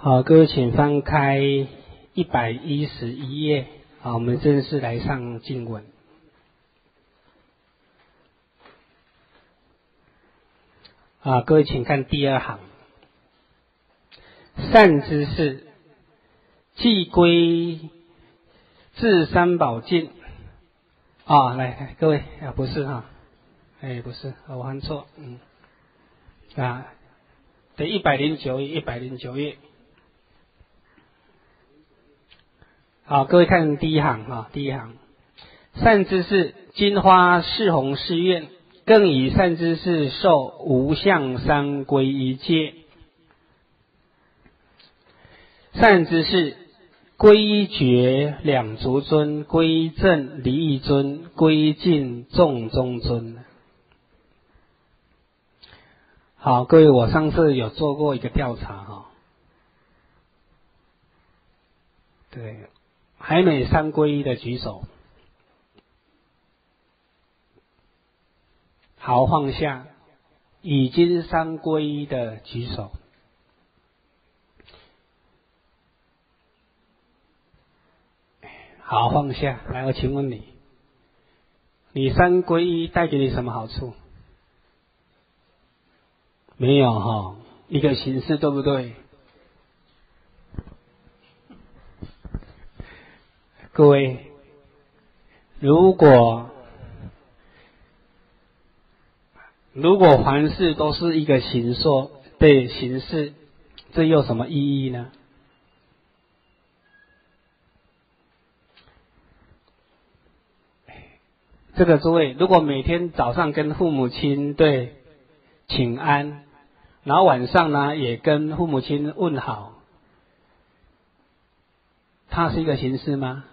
好，各位请翻开一百一十一页。好，我们正式来上经文。啊，各位请看第二行，善知识，既归至三宝境。啊，来，各位啊，不是哈，哎，不是，我看错，嗯，啊，对，一百零九页，一百零九页。好，各位看第一行啊，第一行，善知识，金花是红是愿，更以善知识受无相三归一戒。善知识。归一觉两足尊，归正离一尊，归尽众中尊。好，各位，我上次有做过一个调查哈，对，海美三归一的举手，好放下，已经三归一的举手。好，放下来。我请问你，你三归一带给你什么好处？没有哈，一个形式，对不对？各位，如果如果凡事都是一个形说对形式，这有什么意义呢？这个诸位，如果每天早上跟父母亲对请安，然后晚上呢也跟父母亲问好，它是一个形式吗？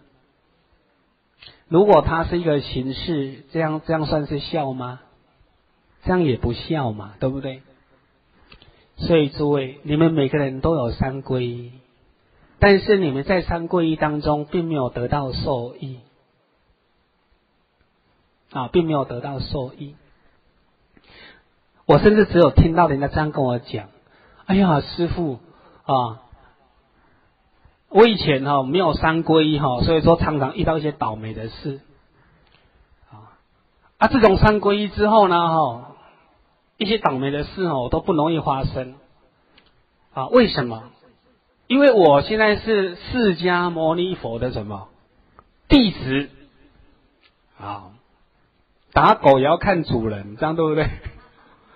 如果它是一个形式，这样这样算是孝吗？这样也不孝嘛，对不对？所以诸位，你们每个人都有三皈依，但是你们在三皈依当中并没有得到受益。啊，并没有得到受益。我甚至只有听到人家这样跟我讲：“哎呀，师傅啊，我以前哈没有三皈依哈，所以说常常遇到一些倒霉的事。啊，啊，自从三皈依之后呢，哈，一些倒霉的事哦都不容易发生。啊，为什么？因为我现在是释迦牟尼佛的什么弟子啊。”打狗也要看主人，这样对不对？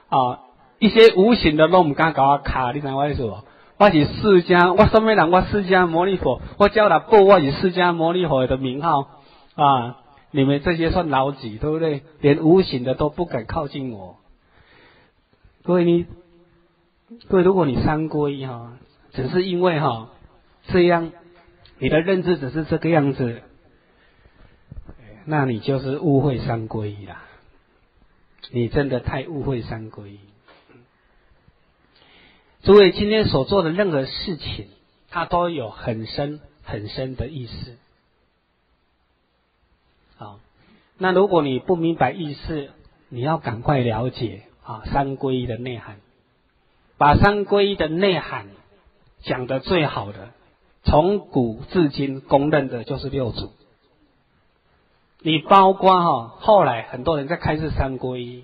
啊，一些无形的弄唔敢搞卡，你知我意思不？我是释迦，我什么人？我释迦牟尼佛，我叫他报我是释迦牟尼佛的名号啊！你们这些算老几，对不对？连无形的都不敢靠近我。各位你，各位如果你三归哈，只是因为哈这样，你的认知只是这个样子。那你就是误会三皈依啦！你真的太误会三皈。诸位今天所做的任何事情，它都有很深很深的意思。好，那如果你不明白意思，你要赶快了解啊三皈依的内涵。把三皈依的内涵讲的最好的，从古至今公认的就是六祖。你包括哈，后来很多人在开示三皈依，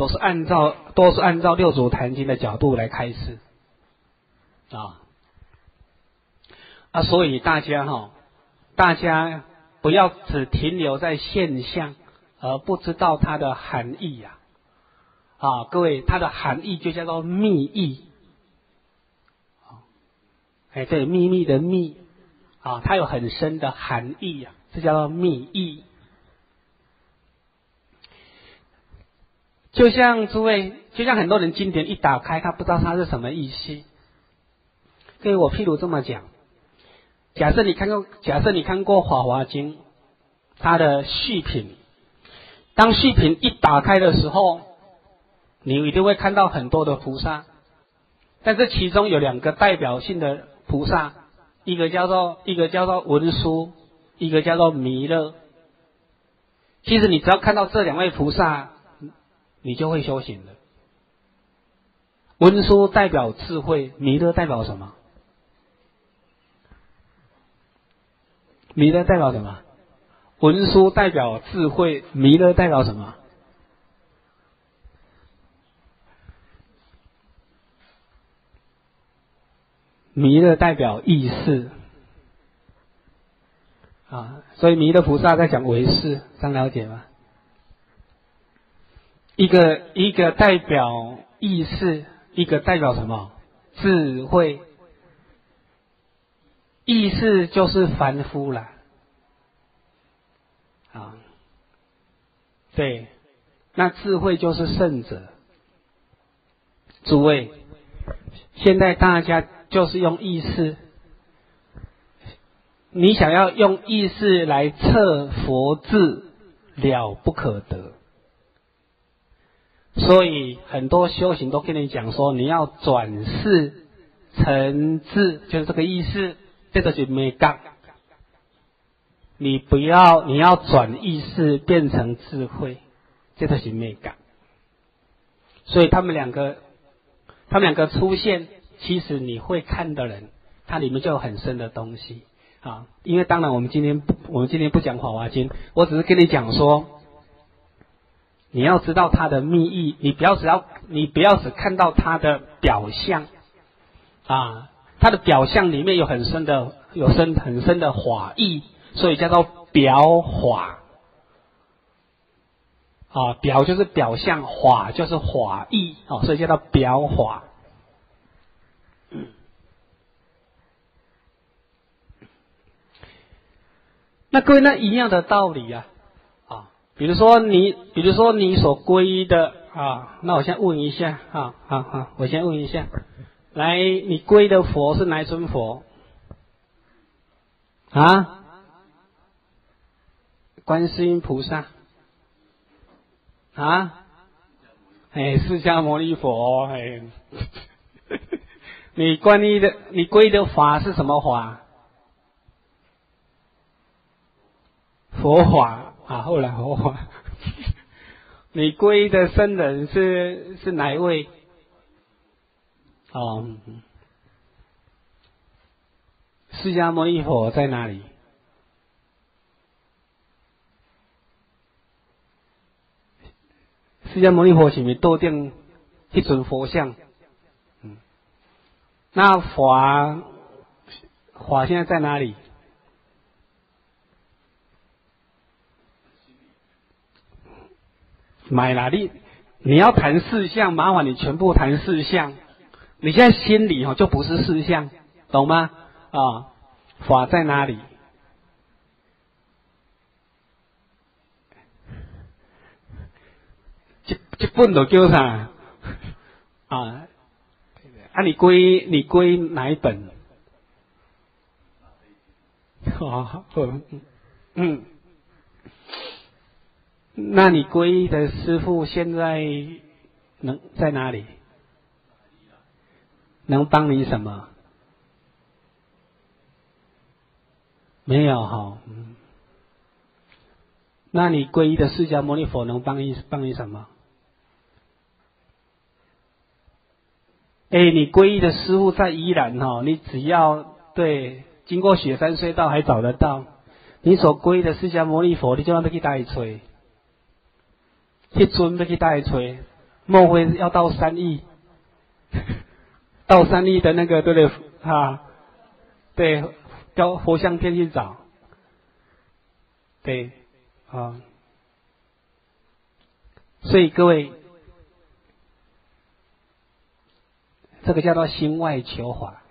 都是按照都是按照六祖坛经的角度来开示。啊。啊，所以大家哈，大家不要只停留在现象，而不知道它的含义呀啊，各位，它的含义就叫做密。意，哎，对，秘密的密。啊，它有很深的含义啊，这叫做密。意。就像诸位，就像很多人经典一打开，他不知道它是什么意思。所以我譬如这么讲：假设你看过，假设你看过《华华经》，它的序品，当序品一打开的时候，你一定会看到很多的菩萨，但这其中有两个代表性的菩萨。一个叫做一个叫做文殊，一个叫做弥勒。其实你只要看到这两位菩萨，你就会修行了。文殊代表智慧，弥勒代表什么？弥勒代表什么？文殊代表智慧，弥勒代表什么？弥勒代表意识啊，所以弥勒菩萨在讲唯识，这样了解吗？一个一个代表意识，一个代表什么？智慧。意识就是凡夫了啊，对，那智慧就是圣者。诸位，现在大家就是用意识，你想要用意识来测佛智，了不可得。所以很多修行都跟你讲说，你要转世成智，就是这个意思。这个是没干，你不要，你要转意识变成智慧，这个是没干。所以他们两个，他们两个出现，其实你会看的人，它里面就有很深的东西啊。因为当然，我们今天不，我们今天不讲《华华经》，我只是跟你讲说，你要知道它的密意，你不要只要，你不要只看到它的表象啊。它的表象里面有很深的、有深很深的法意，所以叫做表法。啊，表就是表象，法就是法意，啊，所以叫做表法。那各位，那一样的道理，啊，比如说你，比如说你所皈依的啊，那我先问一下，啊，好好，我先问一下。来，你归的佛是哪尊佛？啊？观世音菩萨？啊？哎，释迦牟尼佛？哎，你关于的，你归的法是什么法？佛法啊，后来佛法。你归的僧人是是哪一位？哦，释迦牟尼佛在哪里？释迦牟尼佛是咪多定一尊佛像？嗯，那法法现在在哪里？买哪里？你要谈四项，麻烦你全部谈四项。你现在心里哈就不是事项，懂吗？啊，法在哪里？这这本都叫啥？啊，啊，你归你归哪一本？好，嗯嗯，那你皈依的师傅现在能在哪里？能帮你什么？没有哈，嗯。那你皈依的释迦牟尼佛能帮你帮你什么？哎，你皈依的师傅在依然哈，你只要对经过雪山隧道还找得到。你所皈依的释迦牟尼佛，你就让他去带吹，去尊要去带吹，莫非要到三亿？到三亿的那个对不对啊？对，到佛像天去找，对，啊，所以各位，这个叫做心外求法，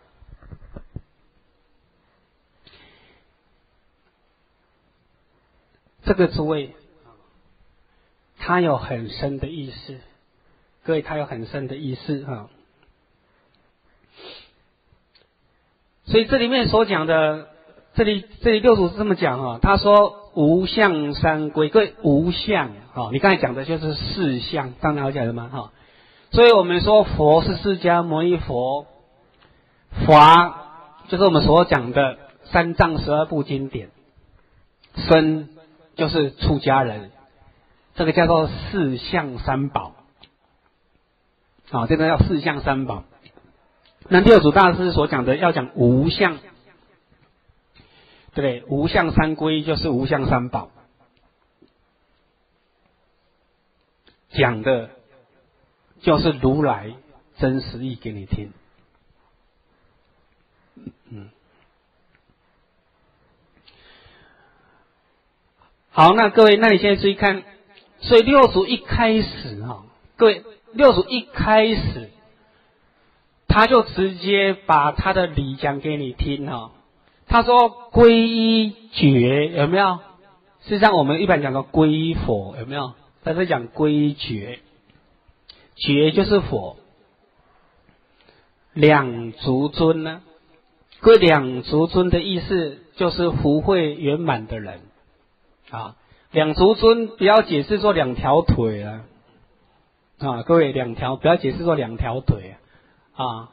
这个诸位，它有很深的意思，各位，它有很深的意思啊。所以这里面所讲的，这里这里六祖是这么讲哈，他说无相三归，各位无相哈，你刚才讲的就是四相，这样了解了吗哈？所以我们说佛是释迦牟尼佛，法就是我们所讲的三藏十二部经典，僧就是出家人，这个叫做四相三宝啊，这个叫四相三宝。那六祖大师所讲的要讲无相，对不对？无相三归就是无相三宝，讲的就是如来真实意给你听。嗯，好，那各位，那你现在注意看，所以六祖一开始哈，各位，六祖一开始，他就直接把他的理讲给你听哈。他说皈依觉有没有？实际上我们一般讲的皈依佛有没有？他在讲皈依觉，觉就是佛，两足尊呢？各位两足尊的意思就是福慧圆满的人啊。两足尊不要解释说两条腿啊，啊，各位两条不要解释说两条腿啊。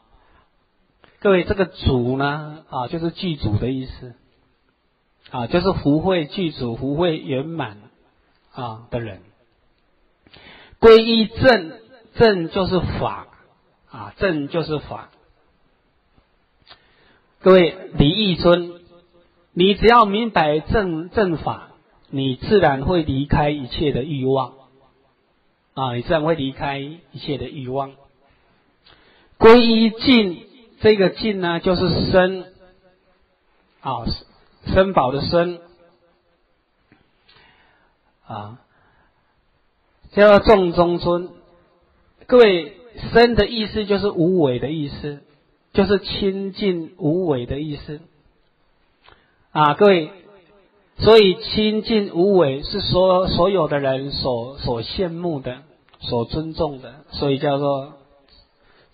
各位这个足呢啊，就是具足的意思啊，就是福慧具足、福慧圆满啊的人。皈依正，正就是法啊，正就是法。各位离义尊，你只要明白正正法，你自然会离开一切的欲望啊！你自然会离开一切的欲望。皈依净，这个净呢，就是身啊，身宝的身啊，叫做众中尊。各位身的意思就是无为的意思。就是清净无为的意思啊，各位，所以清净无为是所所有的人所所羡慕的、所尊重的，所以叫做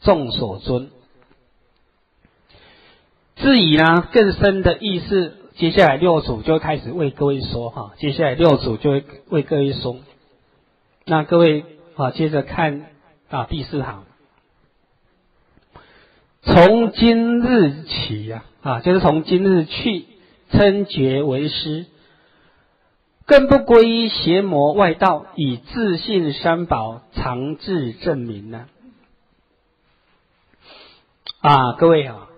众所尊。至于呢更深的意思，接下来六祖就开始为各位说哈，接下来六祖就会为各位说。那各位啊，接着看啊第四行。从今日起呀，啊，就是从今日去称觉为师，更不归依邪魔外道，以自信三宝常治证明呢。啊，各位啊，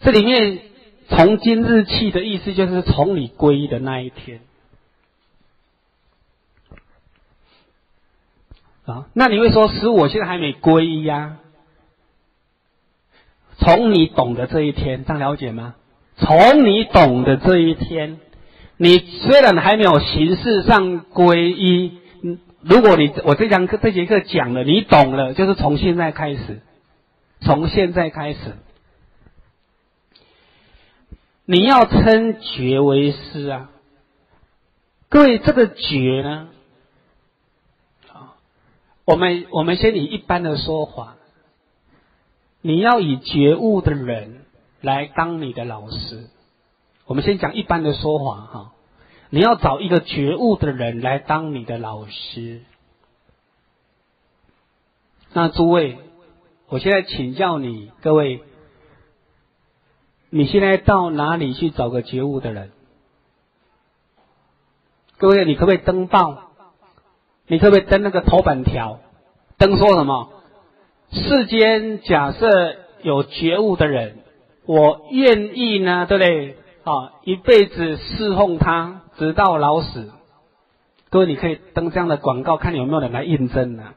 这里面从今日起的意思，就是从你皈依的那一天。啊，那你会说，使我现在还没皈依呀？从你懂的这一天，这样了解吗？从你懂的这一天，你虽然还没有形式上皈依，如果你我这堂课这节课讲了，你懂了，就是从现在开始，从现在开始，你要称觉为师啊！各位，这个觉呢，啊，我们我们先以一般的说法。你要以觉悟的人来当你的老师。我们先讲一般的说法哈，你要找一个觉悟的人来当你的老师。那诸位，我现在请教你，各位，你现在到哪里去找个觉悟的人？各位，你可不可以登报？你可不可以登那个头版条？登说什么？世间假设有觉悟的人，我愿意呢，对不对？啊，一辈子侍奉他，直到老死。各位，你可以登这样的广告，看有没有人来应征呢？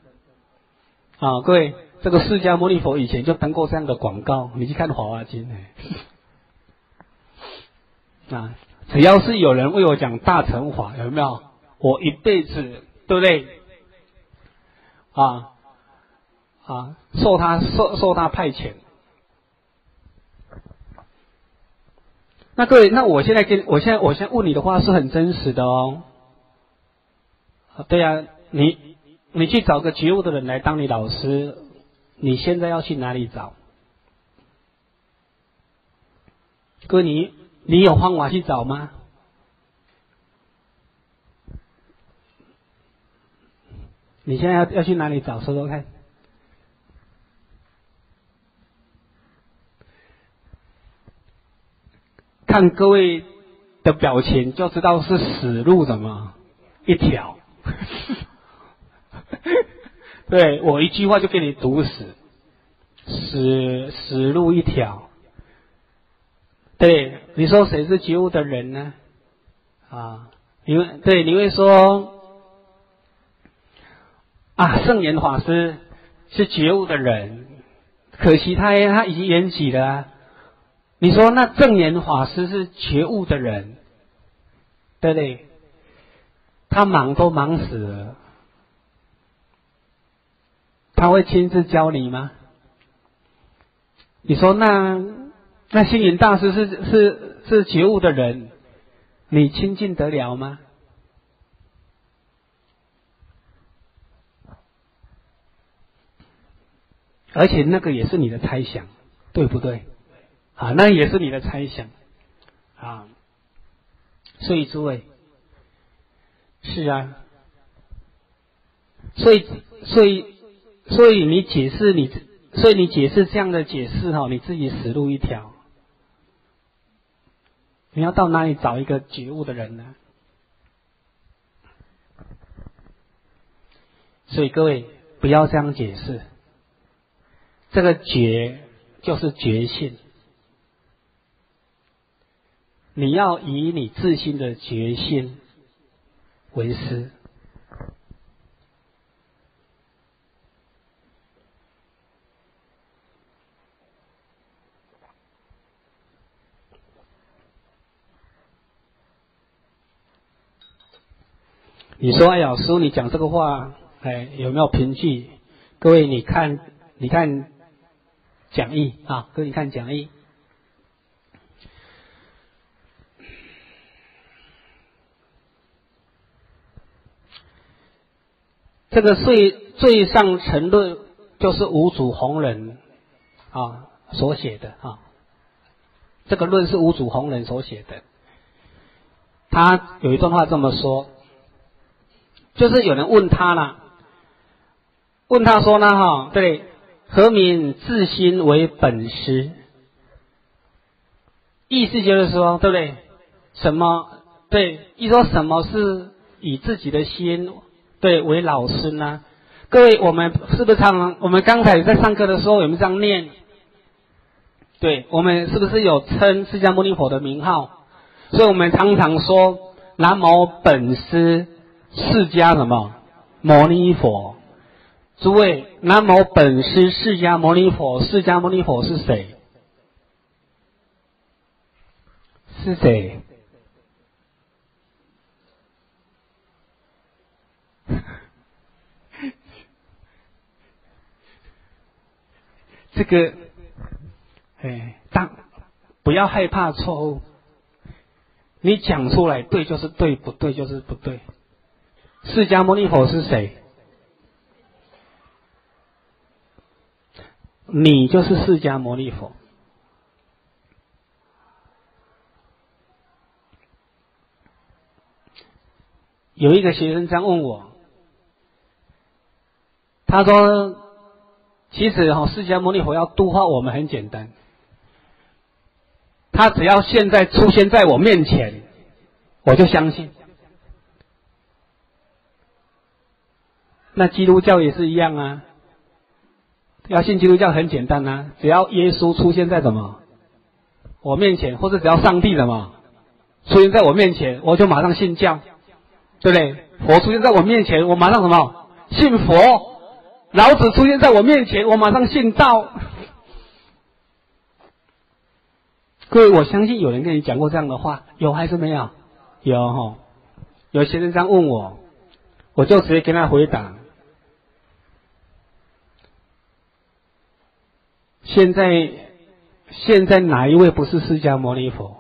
啊，各位，这个释迦牟尼佛以前就登过这样的广告，你去看《华华经》哎。啊，只要是有人为我讲大乘法，有没有？我一辈子，对不对？啊。啊，受他受受他派遣。那各位，那我现在跟我现在我现在问你的话是很真实的哦。对呀，你你去找个觉悟的人来当你老师，你现在要去哪里找？哥，你你有方法去找吗？你现在要要去哪里找？说说看。看各位的表情，就知道是死路怎么一条，对我一句话就给你毒死，死死路一条。对，你说谁是觉悟的人呢？啊，因为对你会说啊，圣严法师是觉悟的人，可惜他他已经圆寂了。你说那正言法师是觉悟的人，对不对？他忙都忙死了，他会亲自教你吗？你说那那星云大师是是是觉悟的人，你亲近得了吗？而且那个也是你的猜想，对不对？啊，那也是你的猜想啊。所以诸位。是啊，所以，所以，所以你解释你，所以你解释这样的解释哈，你自己死路一条。你要到哪里找一个觉悟的人呢？所以各位不要这样解释，这个觉就是觉性，你要以你自心的决心。为师，你说：“哎呀，师，你讲这个话，哎，有没有凭据？”各位，你看，你看讲义啊，各位，你看讲义。这个最最上层论就是五祖弘忍啊所写的啊，这个论是五祖弘忍所写的。他有一段话这么说，就是有人问他了，问他说呢哈，对，何名自心为本师？意思就是说，对不对？什么？对，一说什么是以自己的心？对，为老师呢？各位，我们是不是常？我们刚才在上课的时候有没有这样念？对，我们是不是有称释迦牟尼佛的名号？所以我们常常说南无本师释迦什么牟尼佛？诸位，南无本师释迦牟尼佛，释迦牟尼佛是谁？是谁？这个，哎，当不要害怕错误，你讲出来对就是对，不对就是不对。释迦牟尼佛是谁？你就是释迦牟尼佛。有一个学生这样问我。他说：“其实哈，释迦牟尼佛要度化我们很简单，他只要现在出现在我面前，我就相信。那基督教也是一样啊，要信基督教很简单啊，只要耶稣出现在什么我面前，或者只要上帝什么出现在我面前，我就马上信教，对不对？佛出现在我面前，我马上什么信佛。”老子出现在我面前，我马上信道。各位，我相信有人跟你讲过这样的话，有还是没有？有哈。有些人这样问我，我就直接跟他回答：现在，现在哪一位不是释迦牟尼佛？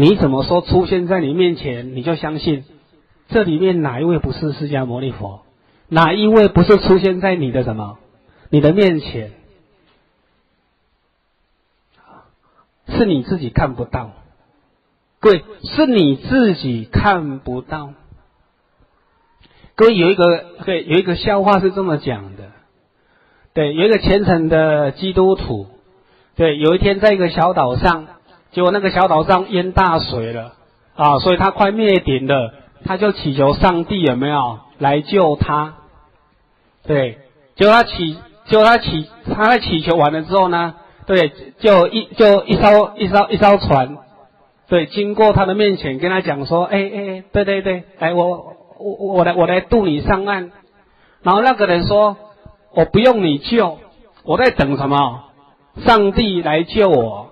你怎么说出现在你面前，你就相信？这里面哪一位不是释迦牟尼佛？哪一位不是出现在你的什么？你的面前？是你自己看不到，各位是你自己看不到。各位有一个对有一个笑话是这么讲的，对，有一个虔诚的基督徒，对，有一天在一个小岛上。结果那个小岛上淹大水了，啊，所以他快灭顶了，他就祈求上帝有没有来救他？对，结果他祈，结果他祈，他在祈求完了之后呢，对，就一就一艘一艘一艘船，对，经过他的面前，跟他讲说，哎哎，对对对，来我我我来我来渡你上岸。然后那个人说，我不用你救，我在等什么？上帝来救我。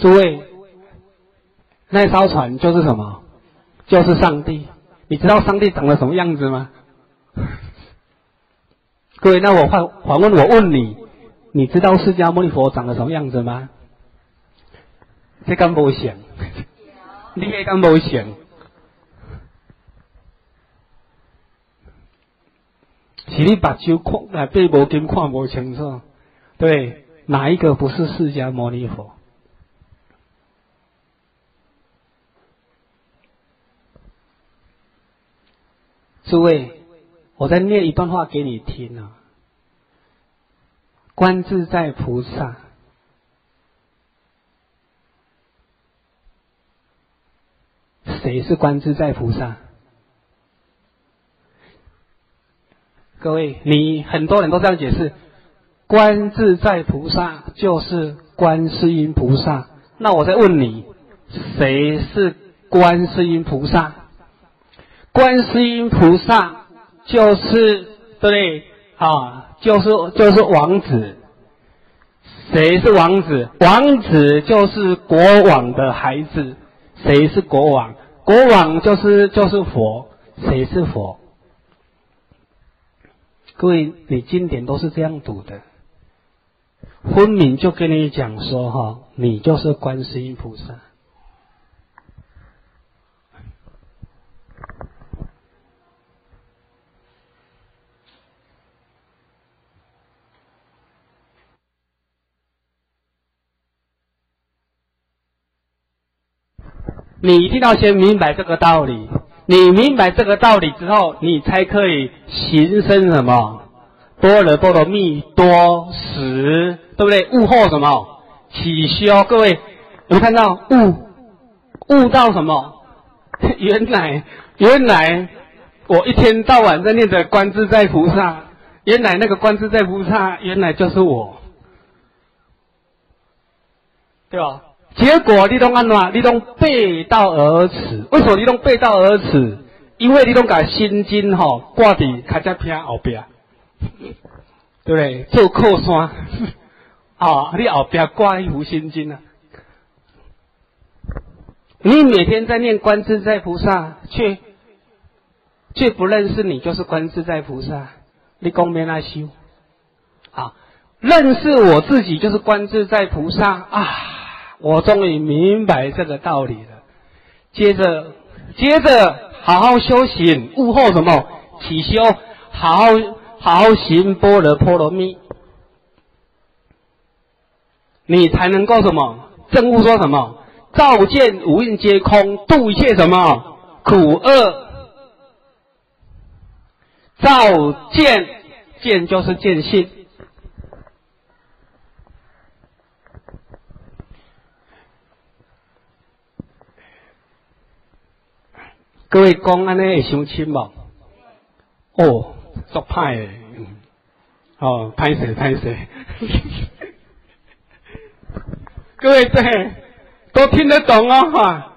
诸位。那艘船就是什么？就是上帝。你知道上帝长得什么样子吗？各位，那我反反问我问你，你知道释迦牟尼佛长得什么样子吗？这敢不想？你也敢不想？是你把酒看啊，被无金看不清楚。对，哪一个不是释迦牟尼佛？诸位，我再念一段话给你听啊。观自在菩萨，谁是观自在菩萨？各位，你很多人都这样解释，观自在菩萨就是观世音菩萨。那我再问你，谁是观世音菩萨？观世音菩萨就是对啊，就是就是王子。谁是王子？王子就是国王的孩子。谁是国王？国王就是就是佛。谁是佛？各位，你经典都是这样读的。分明就跟你讲说哈，你就是观世音菩萨。你一定要先明白这个道理。你明白这个道理之后，你才可以行生什么？多了波罗蜜多时，对不对？悟后什么？起修。各位有看到悟悟到什么？原来原来我一天到晚在念着观自在菩萨，原来那个观自在菩萨，原来就是我，对吧？结果你拢安怎？你拢背道而驰。为什么你拢背道而驰？因为你拢把心经吼挂伫卡只片后边，对不对？做靠山，啊，你后边挂一幅心经啊。你每天在念观自在菩萨，却却不认识你就是观自在菩萨。你讲咩那修？啊，认识我自己就是观自在菩萨啊。我终于明白这个道理了。接着，接着好好修行，悟后什么？起修，好好好好行般若波罗蜜，你才能够什么？正悟说什么？照见五蕴皆空，度一切什么苦厄？照见，见就是见性。各位讲安尼会相亲无？哦，作歹诶，哦，歹势歹势。各位对，都听得懂哦哈，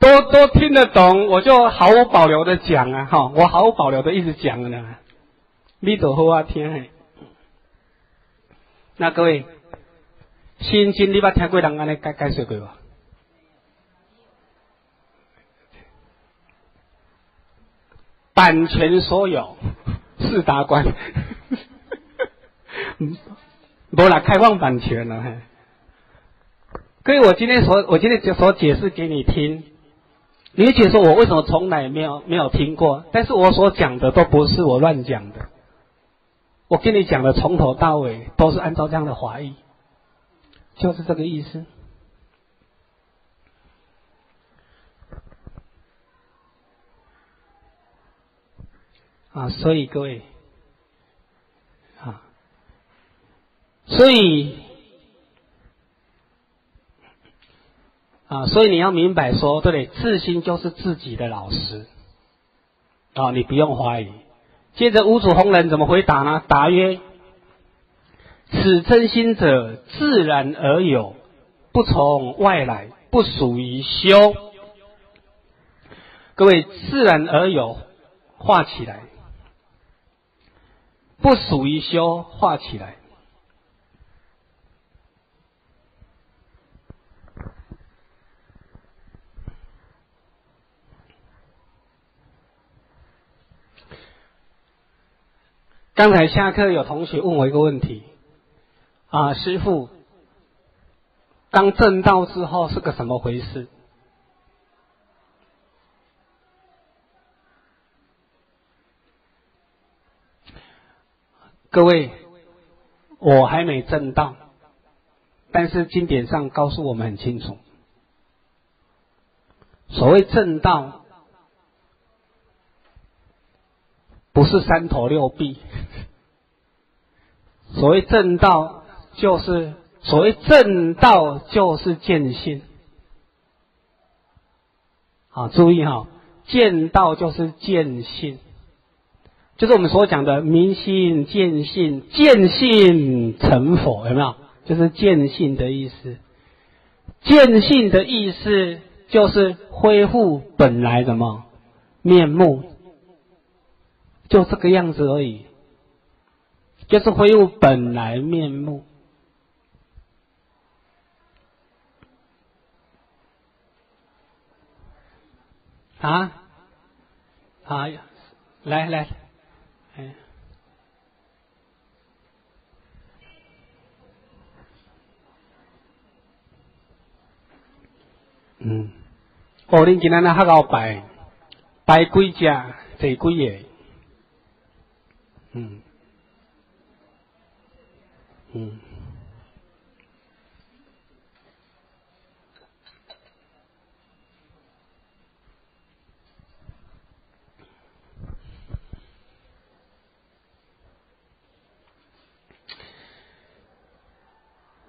都都听得懂，我就毫无保留的讲啊哈，我毫无保留的一直讲呢，你都好啊听嘿。那各位，心经你捌听过人安尼解解释过无？版权所有，四大关，无啦，开放版权了嘿。各位，我今天所我今天所解释给你听，你解说我为什么从来没有没有听过？但是我所讲的都不是我乱讲的，我跟你讲的从头到尾都是按照这样的华义，就是这个意思。啊，所以各位，啊，所以啊，所以你要明白说，对？自心就是自己的老师啊，你不用怀疑。接着五祖弘忍怎么回答呢？答曰：“此真心者，自然而有，不从外来，不属于修。”各位，自然而有，画起来；不属于修，画起来。刚才下课有同学问我一个问题，啊，师傅，当正道之后是个什么回事？各位，我还没正道，但是经典上告诉我们很清楚，所谓正道。不是三头六臂，所谓正道就是所谓正道就是见性，好注意哈，见道就是见性，就是我们所讲的明心见性，见性成佛，有没有？就是见性的意思，见性的意思就是恢复本来的嘛面目。就这个样子而已，就是恢复本来面目啊！好，来来，哎，嗯，哦，恁今仔日黑老拜拜几只，坐几个？嗯，嗯，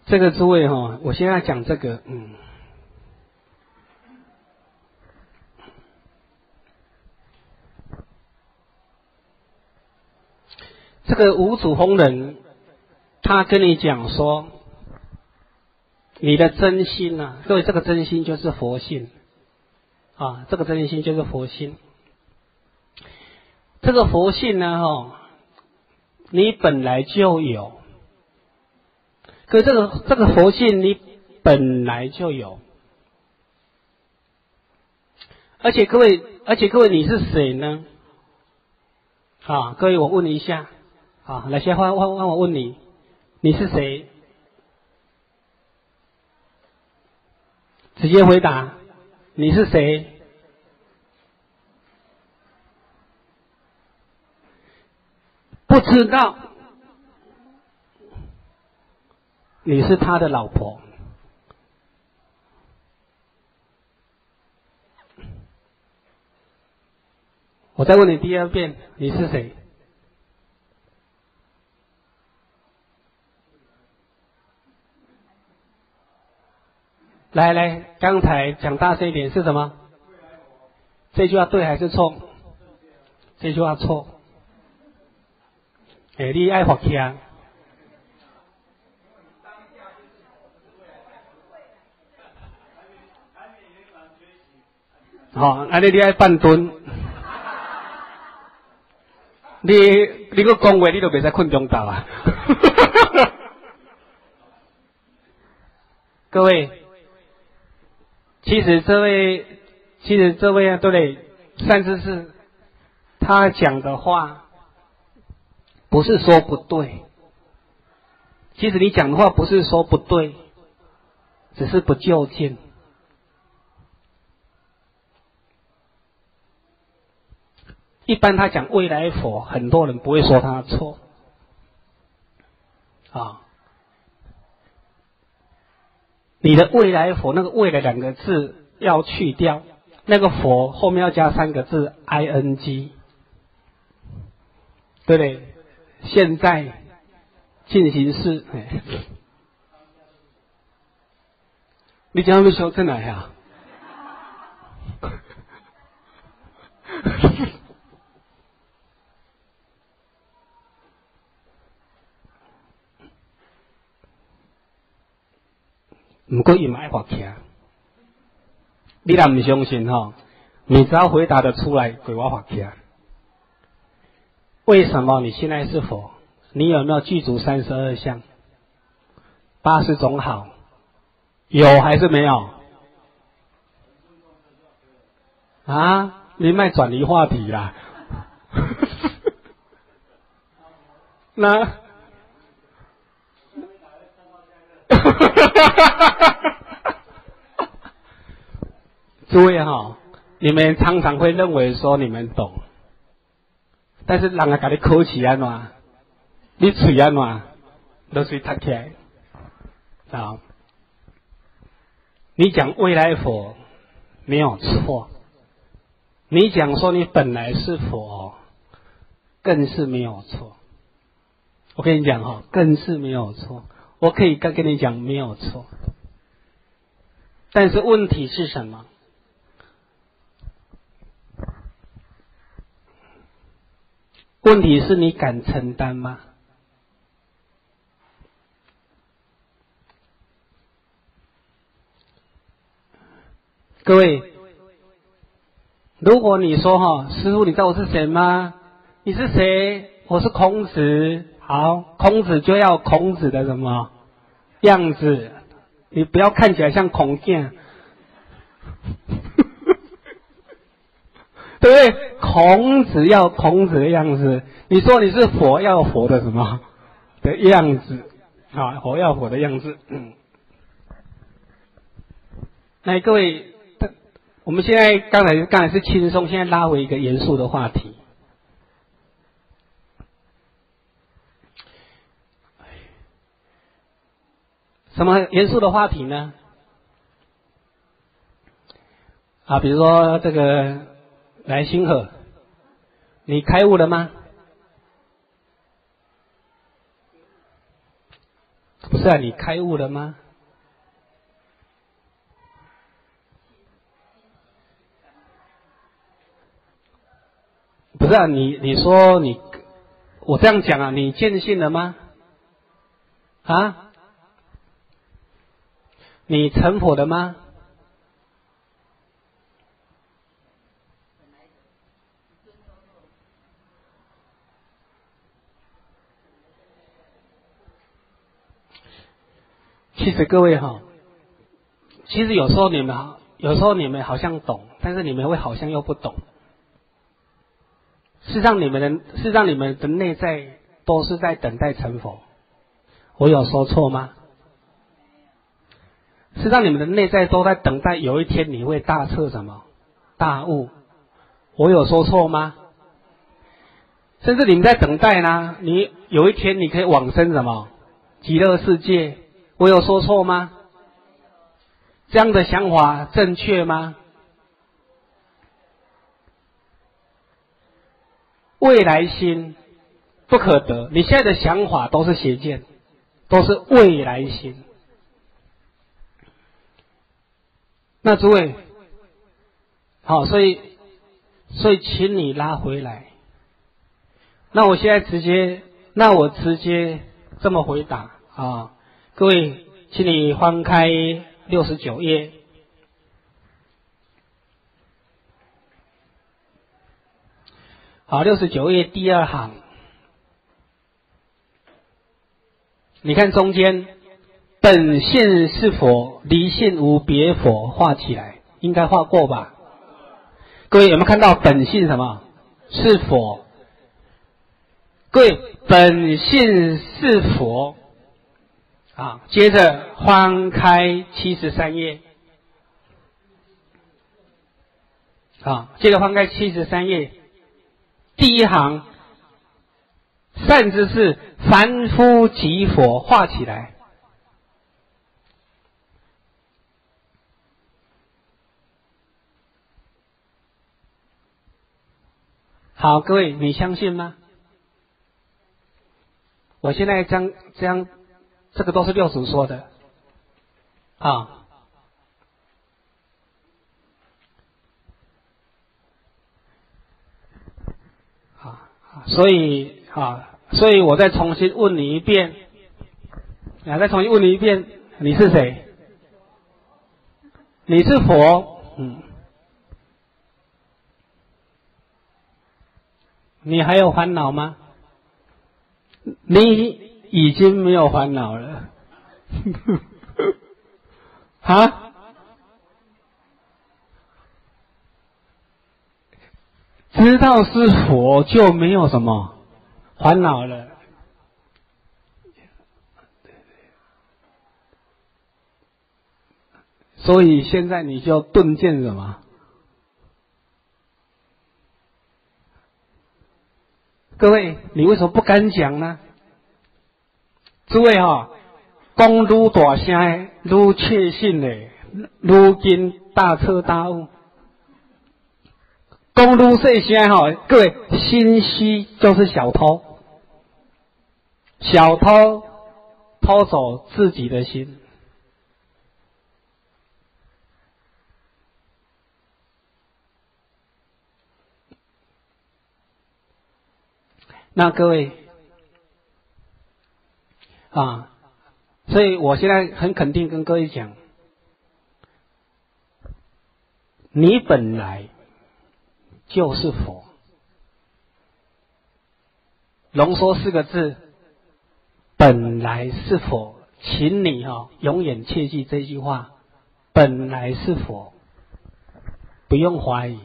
这个诸位哈，我现在讲这个，嗯。这个五祖弘忍，他跟你讲说，你的真心呐，各位，这个真心就是佛性啊，这个真心就是佛性。这个佛性呢，哈，你本来就有，可这个这个佛性你本来就有，而且各位，而且各位，你是谁呢？啊，各位，我问你一下。好，来先换换换我问你，你是谁？直接回答，你是谁？不知道，你是他的老婆。我再问你第二遍，你是谁？来来，刚才讲大声一点是什么？这句话对还是错？这句话错。哎，你爱发气啊？好，那你你爱半蹲？你你个讲话你都别在困中岛啊！各位。其实这位，其实这位啊，对不对？善知识，他讲的话不是说不对。其实你讲的话不是说不对，只是不就近。一般他讲未来佛，很多人不会说他错啊。你的未来佛那个“未来”两个字要去掉，那个“佛”后面要加三个字 “i n g”，对不对？现在进行式，你讲要修正来呀？不过伊蛮发起，你若唔相信吼，你只要回答得出来，给我发起。为什么你现在是佛？你有没有具足三十二相？八十种好，有还是没有？啊，你卖转移话题啦？那？诸位哈，你们常常会认为说你们懂，但是人家给你口气安怎？你嘴安怎？都是他起啊！你讲未来佛没有错，你讲说你本来是佛，更是没有错。我跟你讲哈，更是没有错。我可以跟跟你讲没有错，但是问题是什么？问题是你敢承担吗？各位，如果你说哈，师傅，你知道我是谁吗？你是谁？我是孔子。好，孔子就要孔子的什么样子？你不要看起来像孔健，对不对？孔子要孔子的样子。你说你是佛，要佛的什么的样子？啊，佛要佛的样子。嗯。来，各位，我们现在刚才刚才是轻松，现在拉回一个严肃的话题。什么严肃的话题呢？啊，比如说这个来星河，你开悟了吗？不是啊，你开悟了吗？不是啊，你你说你，我这样讲啊，你见信了吗？啊？你成佛的吗？其实各位哈，其实有时候你们好，有时候你们好像懂，但是你们会好像又不懂。事实上，你们的事实上你们的内在都是在等待成佛。我有说错吗？是让，你们的内在都在等待有一天你会大彻什么大悟。我有说错吗？甚至你们在等待呢？你有一天你可以往生什么极乐世界？我有说错吗？这样的想法正确吗？未来心不可得，你现在的想法都是邪见，都是未来心。那诸位，好，所以，所以，请你拉回来。那我现在直接，那我直接这么回答啊，各位，请你翻开六十九页，好，六十九页第二行，你看中间。本性是佛，离性无别佛，画起来应该画过吧？各位有没有看到本性什么？是佛。各位，本性是佛。啊，接着翻开七十三页。啊，接着翻开七十三页，第一行，善知识，凡夫即佛，画起来。好，各位，你相信吗？我现在将将这个都是六祖说的啊。啊，所以啊，所以我再重新问你一遍，啊，再重新问你一遍，你是谁？你是佛。嗯。你还有烦恼吗？你已经没有烦恼了，啊？知道是佛就没有什么烦恼了，所以现在你就顿见什么？各位，你为什么不敢讲呢？诸位哈，讲愈大声，愈确信的，愈今大彻大悟。公路这些哈，各位心虚就是小偷，小偷偷走自己的心。那各位啊，所以我现在很肯定跟各位讲，你本来。就是佛，浓缩四个字，本来是佛，请你哈永远切记这句话，本来是佛，不用怀疑。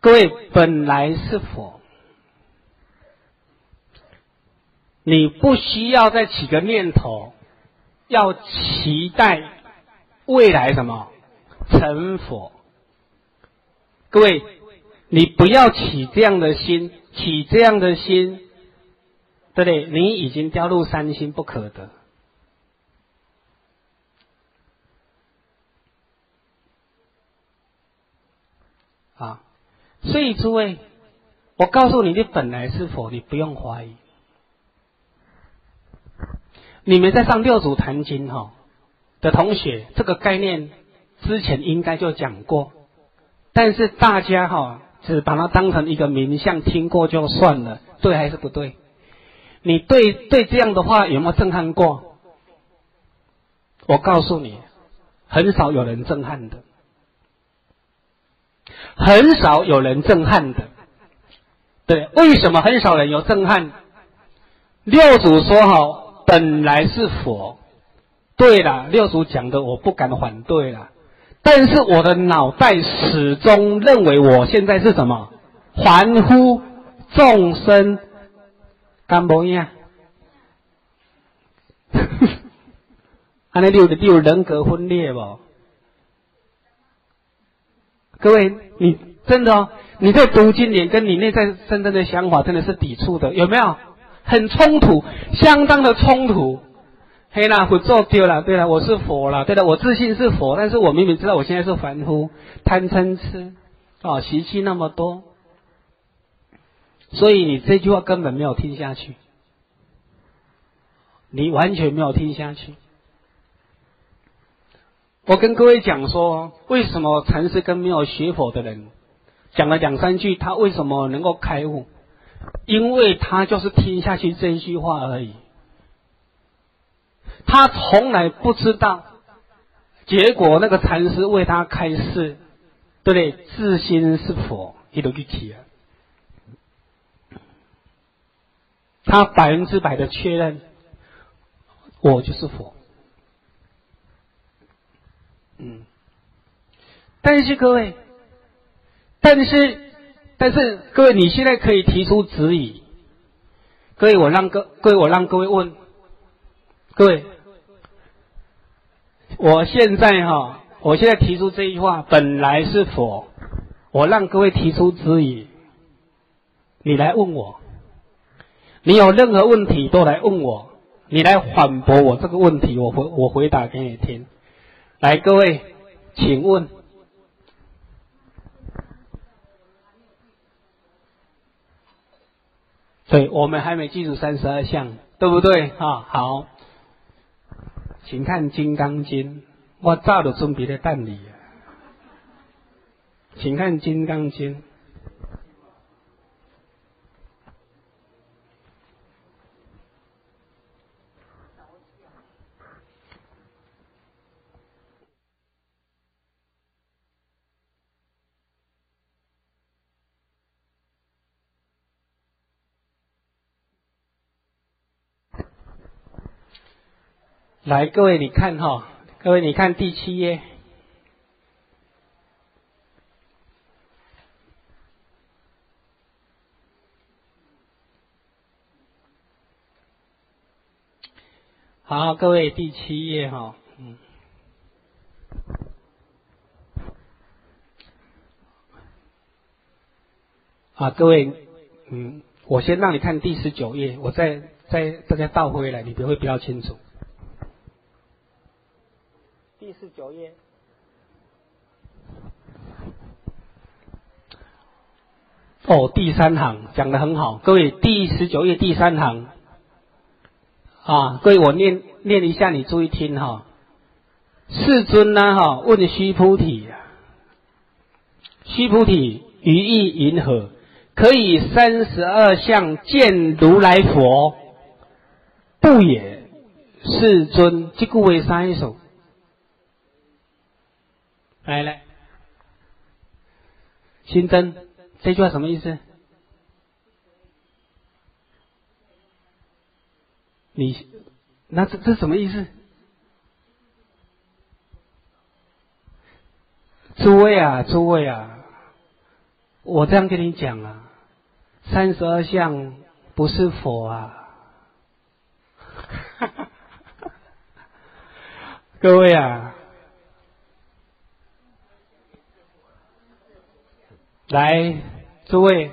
各位，本来是佛，你不需要再起个念头。要期待未来什么成佛？各位，你不要起这样的心，起这样的心，对不对？你已经掉入三心不可得啊！所以诸位，我告诉你，你本来是佛，你不用怀疑。你们在上六祖坛经哈的同学，这个概念之前应该就讲过，但是大家哈只把它当成一个名相听过就算了，对还是不对？你对对这样的话有没有震撼过？我告诉你，很少有人震撼的，很少有人震撼的。对，为什么很少人有震撼？六祖说哈。本来是佛，对了，六祖讲的我不敢反对了，但是我的脑袋始终认为我现在是什么？凡夫众生，干不一样？安尼六的六人格分裂不？各位，你真的，你这读经典跟你内在真正的想法真的是抵触的，有没有？很冲突，相当的冲突。黑啦，佛做丢了，对了，我是佛了，对了，我自信是佛，但是我明明知道我现在是凡夫，贪嗔痴，啊，习气那么多，所以你这句话根本没有听下去，你完全没有听下去。我跟各位讲说，为什么禅师跟没有学佛的人讲了两三句，他为什么能够开悟？因为他就是听下去这一句话而已，他从来不知道，结果那个禅师为他开示，对不对？自心是佛，一都去提了，他百分之百的确认，我就是佛。嗯，但是各位，但是。但是各位，你现在可以提出质疑。各位，我让各各位，我让各位问。各位，我现在哈，我现在提出这句话，本来是佛。我让各位提出质疑，你来问我。你有任何问题都来问我，你来反驳我这个问题，我回我回答给你听。来，各位，请问。对，我们还没记住三十二项，对不对？啊，好，请看《金刚经》我早就准备在等你啊，请看《金刚经》。来，各位，你看哈，各位，你看第七页。好，各位，第七页哈，嗯，啊，各位，嗯，我先让你看第十九页，我再再大家倒回来，你就会比较清楚。第十九页，哦，第三行讲的很好，各位，第十九页第三行，啊，各位，我念念一下，你注意听哈。世尊呢，哈，问须菩提，须菩提，于意云何？可以三十二相见如来佛？不也，世尊，即故为三一首。来来，新增这句话什么意思？你那这这什么意思？诸位啊，诸位啊，我这样跟你讲啊，三十二相不是佛啊，各位啊。来，诸位，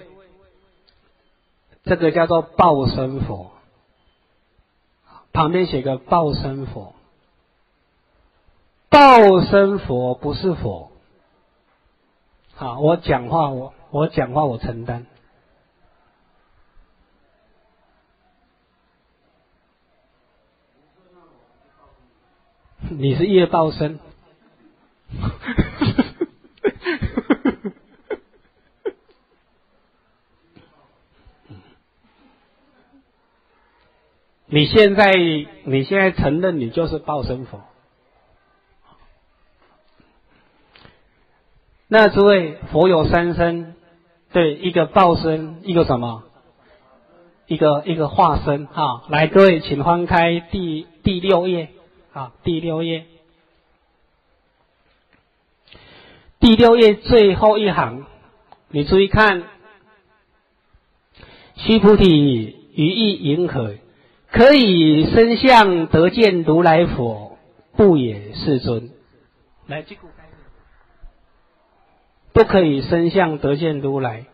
这个叫做报身佛，旁边写个报身佛，报身佛不是佛。好，我讲话，我我讲话，我承担。你是业报身。你现在，你现在承认你就是报身佛？那诸位，佛有三身，对，一个报身，一个什么？一个一个化身。哈，来，各位，请翻开第第六页，啊，第六页，第六页最后一行，你注意看，须菩提，于意云何？可以身相得见如来佛，不也世尊？来，这个不可以身相得见如来。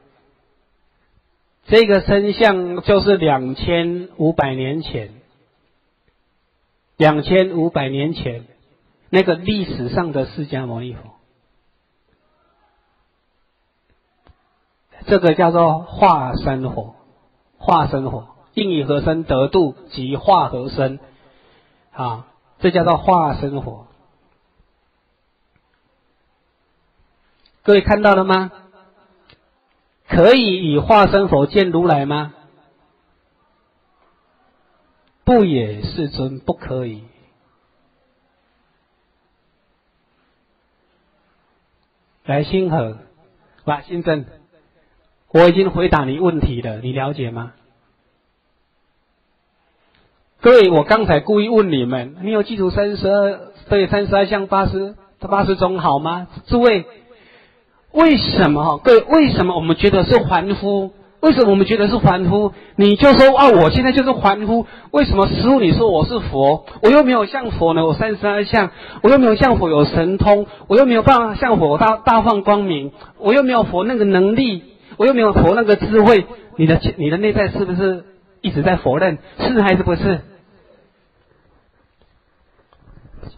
这个身相就是两千五百年前，两千五百年前那个历史上的释迦牟尼佛，这个叫做化身佛，化身佛。应以何身得度，即化何身，啊，这叫做化生佛。各位看到了吗？可以以化身佛见如来吗？不也，世尊，不可以。来，星河，来，新正，我已经回答你问题了，你了解吗？各位，我刚才故意问你们，你有记住三十二对三十二相八十八十种好吗？诸位，为什么？各位，为什么我们觉得是凡夫？为什么我们觉得是凡夫？你就说啊，我现在就是凡夫。为什么师傅你说我是佛？我又没有像佛呢，我三十二相，我又没有像佛有神通，我又没有办法像佛大大放光明，我又没有佛那个能力，我又没有佛那个智慧。你的你的内在是不是一直在否认？是还是不是？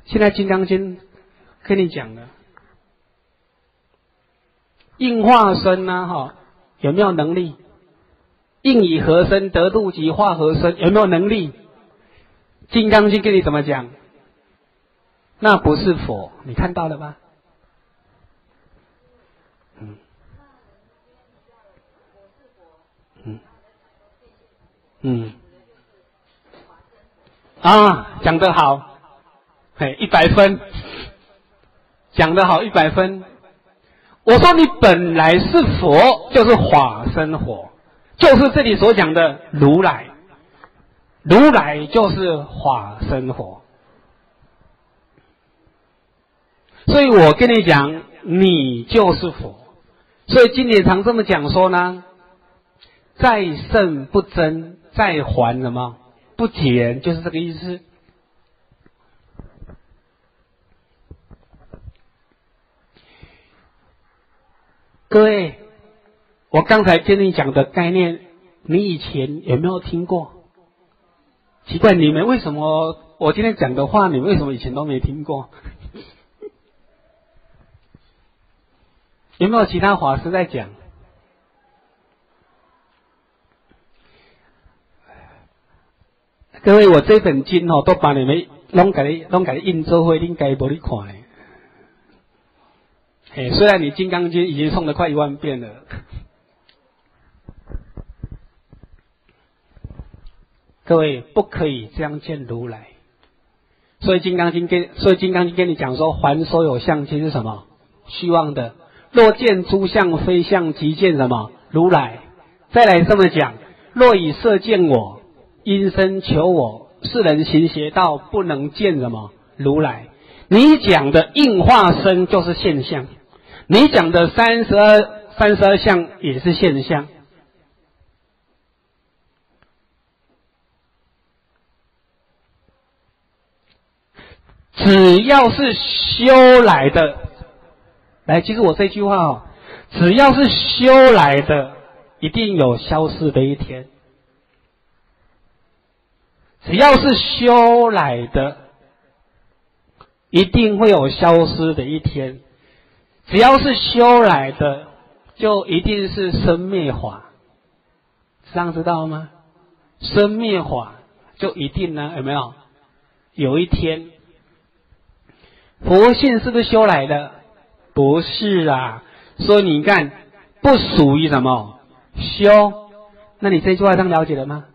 现在《金刚经》跟你讲了，应化身呢，哈，有没有能力？应以何身得度即化何身？有没有能力？《金刚经》跟你怎么讲？那不是佛，你看到了吗？嗯，嗯，嗯，啊，讲得好，嘿，一百分，讲得好，一百分。我说你本来是佛，就是法身佛，就是这里所讲的如来，如来就是法身佛。所以我跟你讲，你就是佛。所以经典常这么讲说呢：再胜不增，再还什么不减，就是这个意思。各位，我刚才跟你讲的概念，你以前有没有听过？奇怪，你们为什么我今天讲的话，你们为什么以前都没听过？有没有其他法师在讲？各位，我这本经哦，都把你们弄给弄给印做会，应该不你看。哎，虽然你《金刚经》已经诵了快一万遍了，各位不可以这样见如来。所以《金刚经》跟所以《金刚经》跟你讲说，凡所有相，即是什么？虚妄的。若见诸相非相，即见什么？如来。再来这么讲：若以色见我，因身求我，世人行邪道，不能见什么？如来。你讲的应化身就是现象，你讲的三十二三十二相也是现象。只要是修来的。来，记住我这句话哦，只要是修来的，一定有消失的一天；只要是修来的，一定会有消失的一天；只要是修来的，就一定是生灭法。这样知道吗？生灭法就一定呢？有没有？有一天，佛性是不是修来的？不是啊，所以你看，不属于什么修？那你这句话上了解了吗？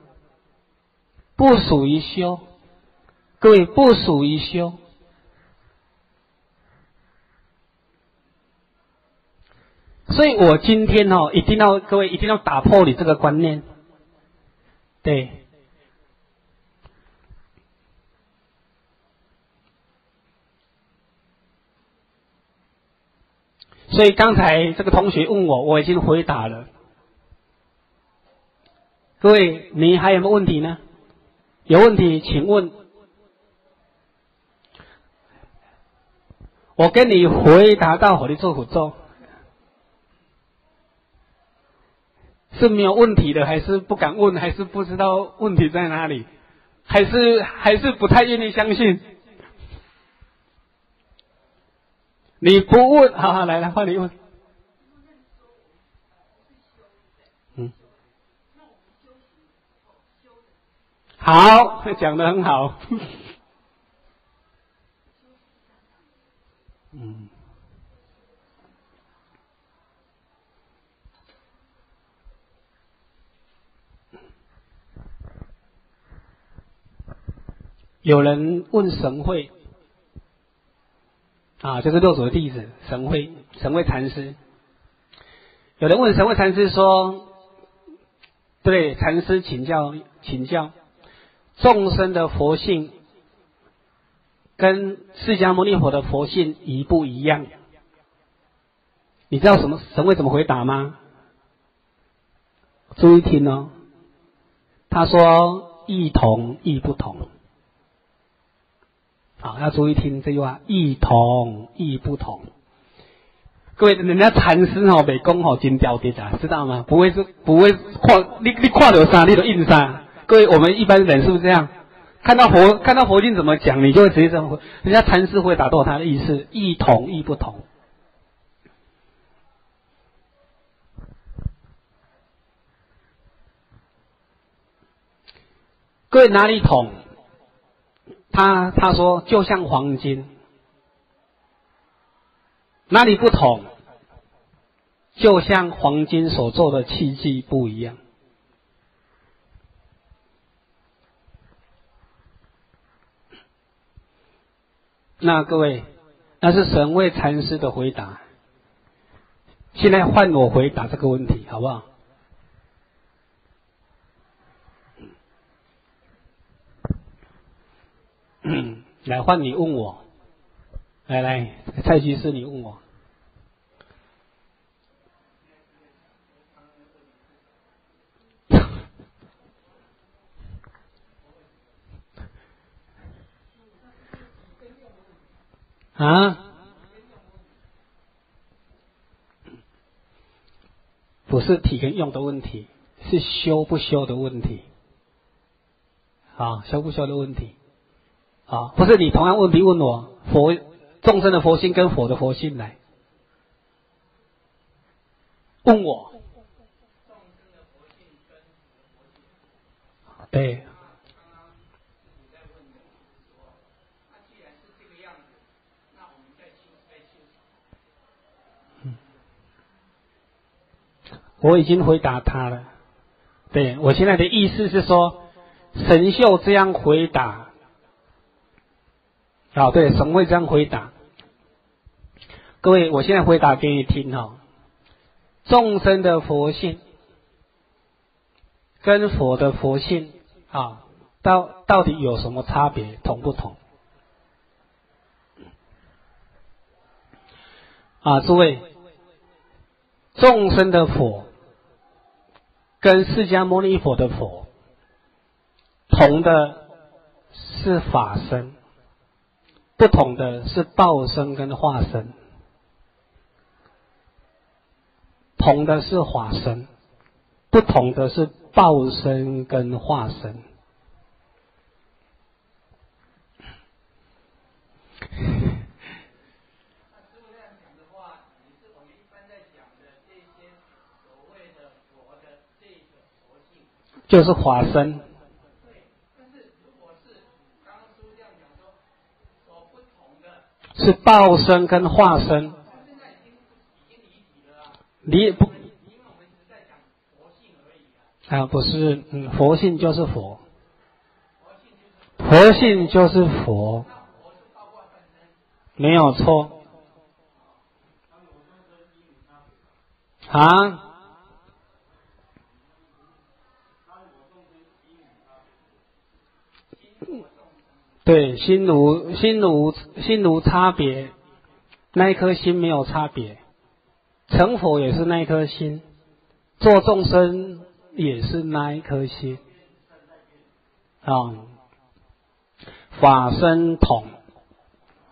不属于修，各位不属于修。所以我今天哦，一定要各位一定要打破你这个观念，对。所以刚才这个同学问我，我已经回答了。各位，你还有没有问题呢？有问题请问。我跟你回答到火力做辅助，是没有问题的，还是不敢问，还是不知道问题在哪里，还是还是不太愿意相信？你不问，好好来来，换你问。嗯，好，讲的很好。嗯，有人问神会。啊，就是六祖的弟子神会神会禅师。有人问神会禅师说：“对禅师请教请教，众生的佛性跟释迦牟尼佛的佛性一不一样？”你知道什么神会怎么回答吗？注意听哦，他说：“异同异不同。”好，要注意听这句话，异同异不同。各位，人家禅师哦，美工哦，金雕的啊，知道吗？不会是不会跨你你跨流啥，你都印啥。各位，我们一般人是不是这样？看到佛看到佛经怎么讲，你就会直接这么回。人家禅师会打断他的意思，异同异不同。各位哪里同？他他说就像黄金，哪里不同？就像黄金所做的器具不一样。那各位，那是神位禅师的回答。现在换我回答这个问题，好不好？来换你问我，来来，蔡居士，你问我。啊？不是体跟用的问题，是修不修的问题。啊，修不修的问题。啊，不是你同样问题问我，佛众生的佛性跟佛的佛性来问我。对。我已经回答他了，对我现在的意思是说，神秀这样回答，啊，对，神会这样回答。各位，我现在回答给你听哈，众生的佛性跟佛的佛性啊，到到底有什么差别，同不同？啊，诸位，众生的佛。跟释迦牟尼佛的佛同的是法身，不同的是道生跟化生，同的是法身，不同的是道生跟化生。就是法身。是报身跟化身。离不？啊，不是，嗯，佛性就是佛。佛性就是佛。没有错。啊？对，心如心如心如差别，那一颗心没有差别，成佛也是那一颗心，做众生也是那一颗心，啊，法身统，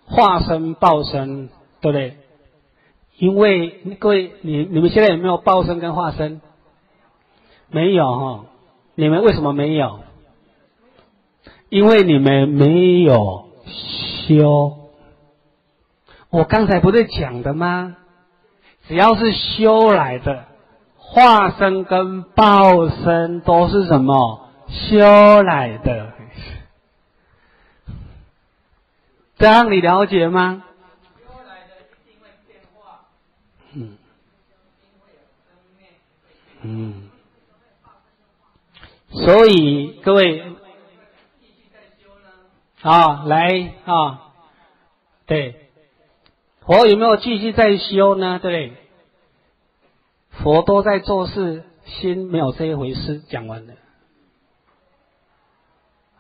化身报身，对不对？因为各位，你你们现在有没有报身跟化身？没有哈，你们为什么没有？因为你们没有修，我刚才不是讲的吗？只要是修来的，化身跟报身都是什么修来的？这样你了解吗？嗯，嗯，所以各位。啊，来啊，对，佛有没有继续在修呢？对不对？佛都在做事，心没有这一回事。讲完了，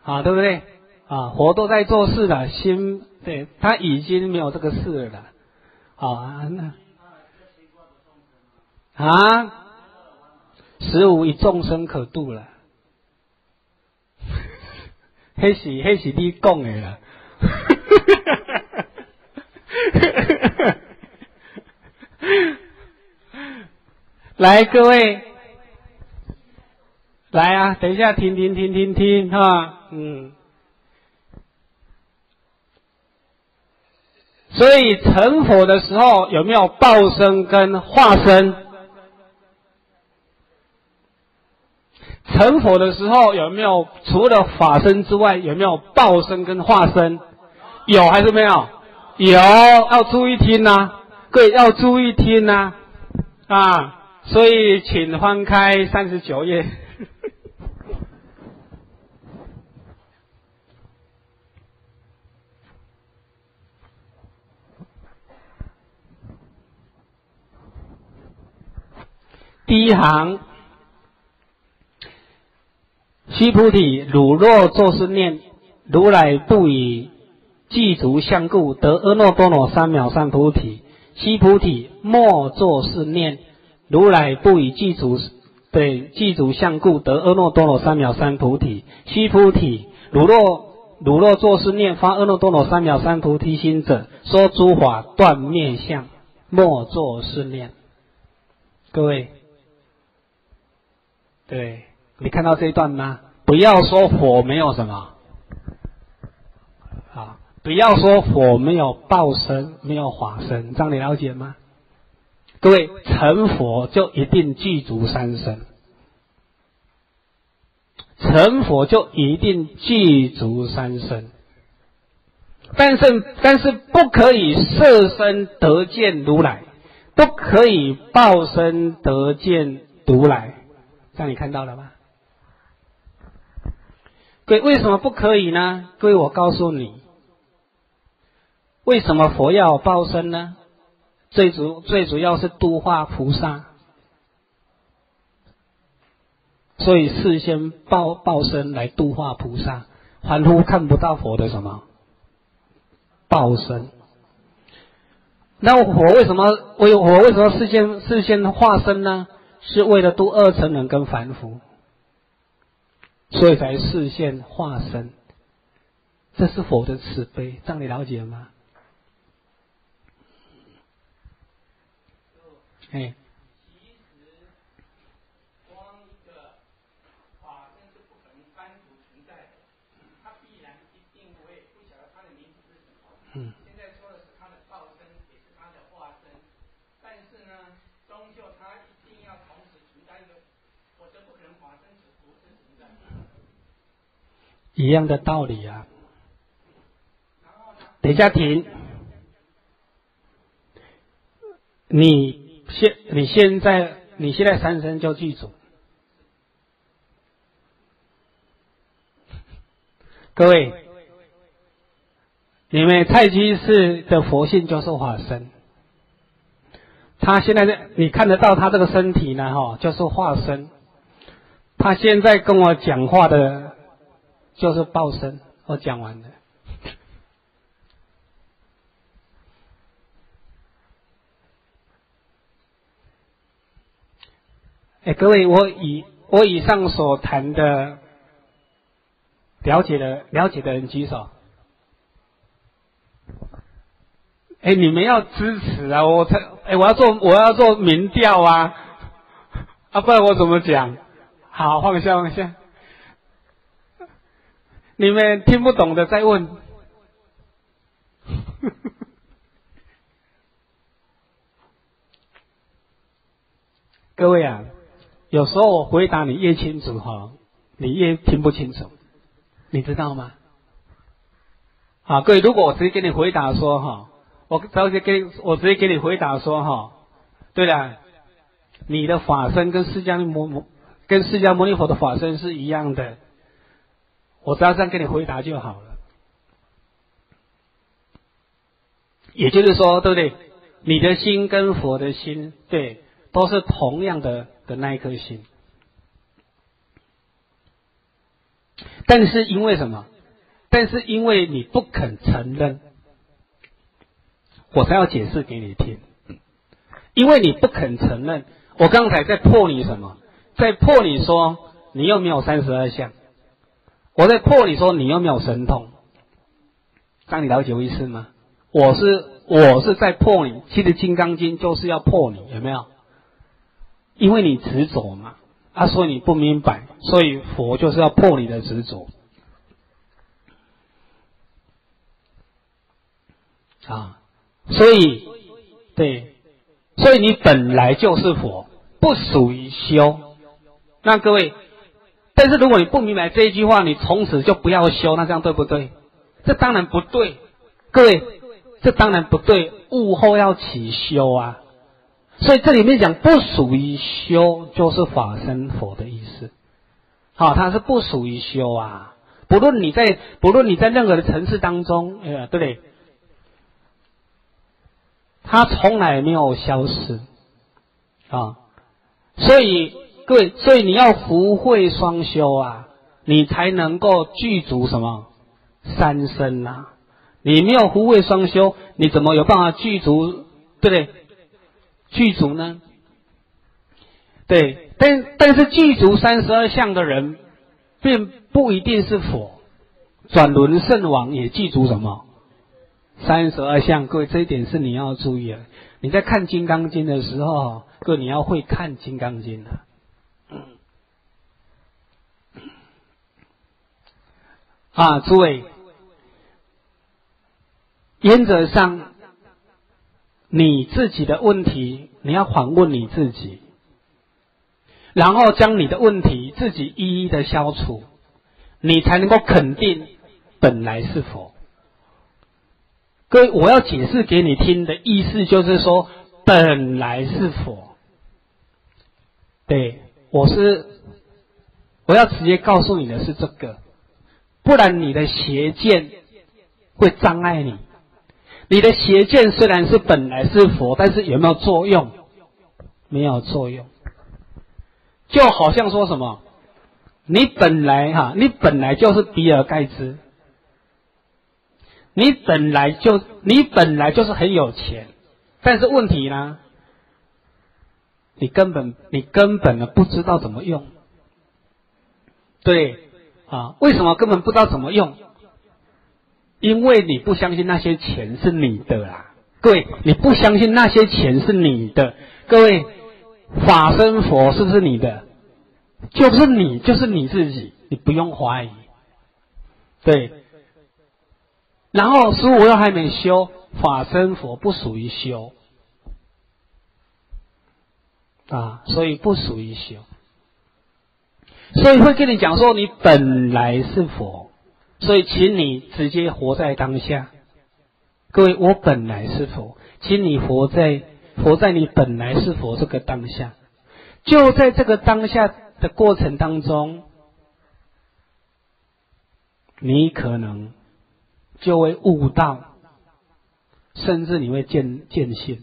啊，对不对？啊，佛都在做事了，心对他已经没有这个事了。啊，那啊，十五一众生可度了。迄是迄是你讲的啦，来各位，来啊！等一下，听听听听听，哈，嗯。所以成佛的时候有没有报身跟化身？成佛的时候有没有除了法身之外有没有报身跟化身？有还是没有？有，要注意听呐。各位要注意听呐，啊，所以请翻开三十九页。第一行，须菩提，汝若作是念，如来不以具足相故得阿耨多罗三藐三菩提。须菩提，莫作是念，如来不以具足对具足相故得阿耨多罗三藐三菩提。须菩提，汝若汝若作是念发阿耨多罗三藐三菩提心者，说诸法断灭相，莫作是念。各位。对你看到这一段吗？不要说佛没有什么，啊，不要说佛没有报身，没有法身，这样你了解吗？各位成佛就一定具足三身，成佛就一定具足三身，但是但是不可以色身得见如来，不可以报身得见如来。这样你看到了吗？各位，为什么不可以呢？各位，我告诉你，为什么佛要报身呢？最主最主要是度化菩萨，所以事先报报身来度化菩萨，凡夫看不到佛的什么报身。那我为什么我我为什么事先事先化身呢？是为了度二乘人跟凡夫，所以才视线化身。这是佛的慈悲，这样你了解吗？哎。一样的道理啊！等一下停。你现你现在你现在三声就记住，各位，你们太居士的佛性就是化身，他现在的你看得到他这个身体呢？哈，就是化身。他现在跟我讲话的。就是报身，我讲完了。哎，各位，我以我以上所谈的了解的了解的人举手。哎，你们要支持啊！我才哎，我要做我要做民调啊！啊，不然我怎么讲？好，放下放下。你们听不懂的再问。各位啊，有时候我回答你越清楚哈，你越听不清楚，你知道吗？好，各位，如果我直接给你回答说哈，我直接给我直接给你回答说哈，对了，你的法身跟释迦牟摩跟释迦牟尼佛的法身是一样的。我只要这样跟你回答就好了，也就是说，对不对？你的心跟佛的心，对，都是同样的的那一颗心。但是因为什么？但是因为你不肯承认，我才要解释给你听。因为你不肯承认，我刚才在破你什么？在破你说你又没有三十二相。我在破你说你又没有神通，让你了解我意思吗？我是我是在破你，其实《金刚经》就是要破你，有没有？因为你执着嘛，啊，所以你不明白，所以佛就是要破你的执着啊，所以对，所以你本来就是佛，不属于修。那各位。但是如果你不明白这一句话，你从此就不要修，那这样对不对？这当然不对。各位，这当然不对，悟后要起修啊。所以这里面讲不属于修，就是法身佛的意思。好，它是不属于修啊。不论你在不论你在任何的层次当中，呃，对不对？它从来没有消失啊。所以各位，所以你要福慧双修啊，你才能够具足什么三身呐。你没有福慧双修，你怎么有办法具足？对不对？具足呢？对，但但是具足三十二相的人，并不一定是佛。转轮圣王也具足什么？三十二相。各位，这一点是你要注意的。你在看《金刚经》的时候，各位你要会看《金刚经》的。啊，诸位，原则上。你自己的问题，你要反问你自己，然后将你的问题自己一一的消除，你才能够肯定本来是否。各位，我要解释给你听的意思就是说，本来是否。对，我是我要直接告诉你的是这个，不然你的邪见会障碍你。你的邪见虽然是本来是佛，但是有没有作用？没有作用。就好像说什么，你本来哈，你本来就是比尔盖茨，你本来就你本来就是很有钱，但是问题呢，你根本你根本的不知道怎么用。对，啊，为什么根本不知道怎么用？因为你不相信那些钱是你的啦，各位，你不相信那些钱是你的，各位，法身佛是不是你的？就是你，就是你自己，你不用怀疑。对，然后十五又还没修，法身佛不属于修啊，所以不属于修，所以会跟你讲说，你本来是佛。所以，请你直接活在当下。各位，我本来是佛，请你活在活在你本来是佛这个当下。就在这个当下的过程当中，你可能就会悟到，甚至你会见见性。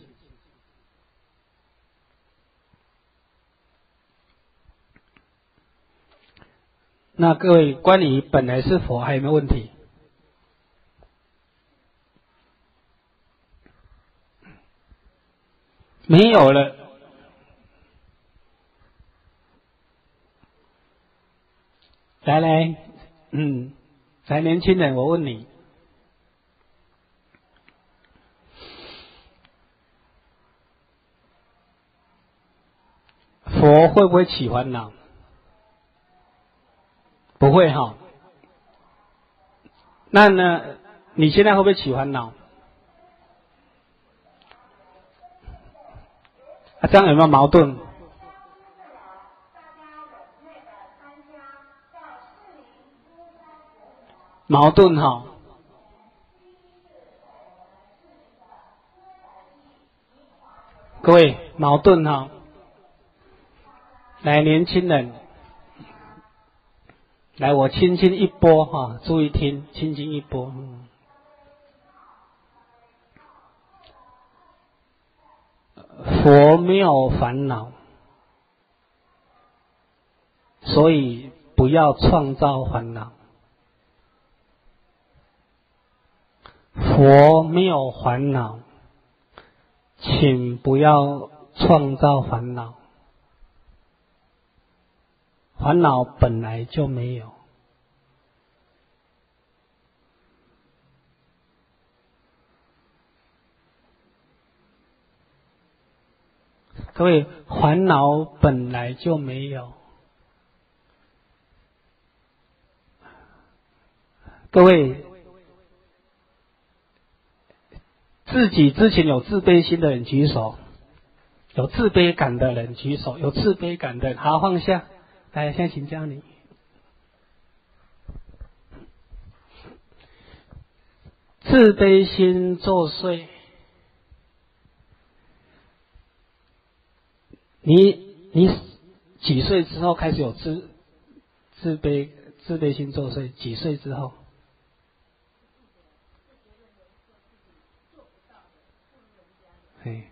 那各位，关于本来是佛还有没有问题？没有了。来来，嗯，来，年轻人，我问你，佛会不会起烦恼？不会哈，那呢？你现在会不会起烦恼？啊，这样有没有矛盾？矛盾哈？各位，矛盾哈？来，年轻人。来，我轻轻一拨哈，注意听，轻轻一拨。佛没有烦恼，所以不要创造烦恼。佛没有烦恼，请不要创造烦恼。烦恼本来就没有，各位，烦恼本来就没有。各位，自己之前有自卑心的人举手，有自卑感的人举手，有自卑感的，好放下。来，先请教你，自卑心作祟，你你几岁之后开始有自自卑自卑心作祟？几岁之后？哎，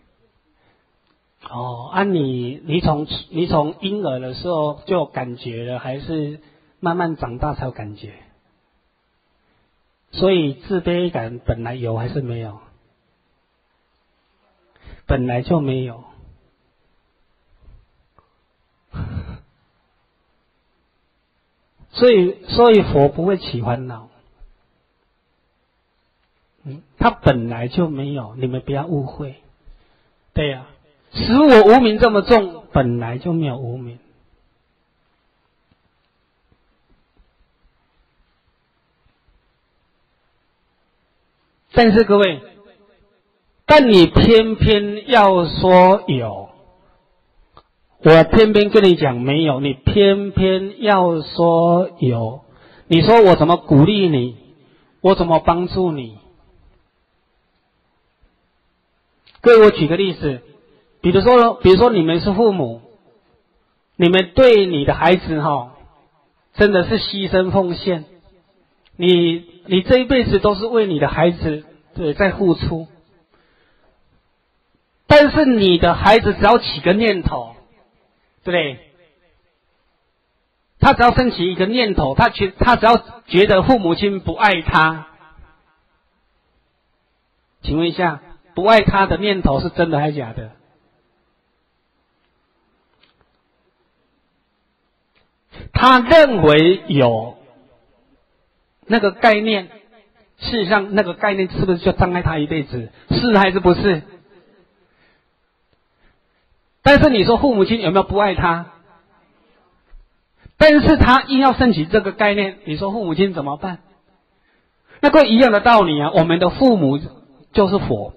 哦，按你你从你从婴儿的时候就感觉了，还是慢慢长大才有感觉？所以自卑感本来有还是没有？本来就没有。所以，所以佛不会起烦恼。嗯，他本来就没有，你们不要误会。对呀，使我无名这么重，本来就没有无名。但是各位，但你偏偏要说有，我偏偏跟你讲没有，你偏偏要说有，你说我怎么鼓励你，我怎么帮助你？各位，我举个例子，比如说，比如说你们是父母，你们对你的孩子哈，真的是牺牲奉献，你。你这一辈子都是为你的孩子对在付出，但是你的孩子只要起个念头，对不对？他只要升起一个念头，他觉他只要觉得父母亲不爱他，请问一下，不爱他的念头是真的还是假的？他认为有。那个概念，事实上，那个概念是不是就障碍他一辈子？是还是不是？但是你说父母亲有没有不爱他？但是他硬要升起这个概念，你说父母亲怎么办？那个一样的道理啊，我们的父母就是佛，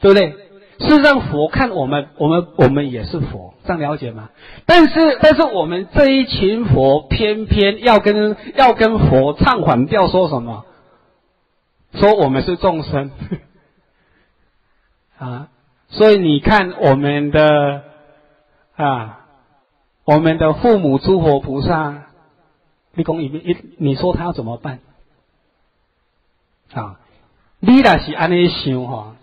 对不对？事实上，佛看我们，我们我们也是佛，这样了解吗？但是，但是我们这一群佛偏偏要跟要跟佛唱反调，说什么？说我们是众生 啊！所以你看我们的啊，我们的父母诸佛菩萨，你讲一一，你说他要怎么办？啊，你那是安尼想哈？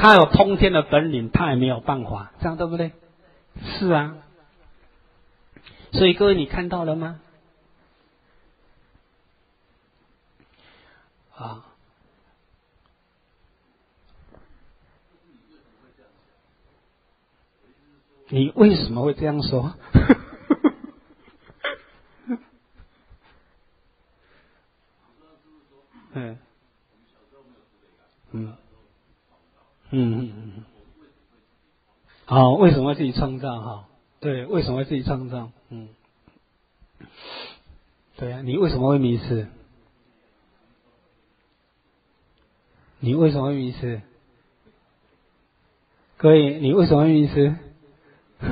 他有通天的本领，他也没有办法，这样对不对？是啊，所以各位你看到了吗？啊，你为什么会这样说？嗯，嗯。嗯嗯嗯，好，为什么自己创造哈？对，为什么自己创造？嗯，对啊，你为什么会迷失？你为什么会迷失？各位，你为什么会迷失？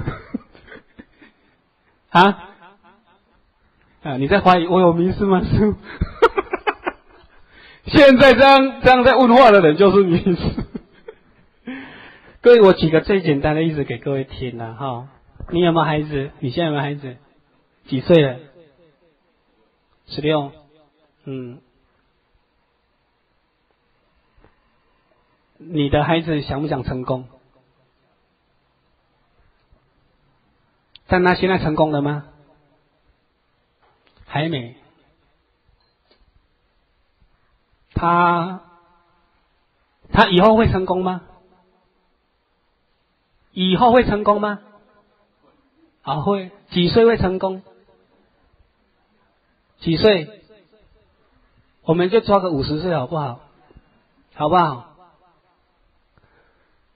啊？啊？你在怀疑我有迷失吗？师 现在这样这样在问话的人就是迷失。各位，我举个最简单的例子给各位听了哈。你有没有孩子？你现在有没有孩子？几岁了？十六。嗯。你的孩子想不想成功？但他现在成功了吗？还没。他他以后会成功吗？以后会成功吗？啊，会。几岁会成功？几岁？我们就抓个五十岁好不好？好不好？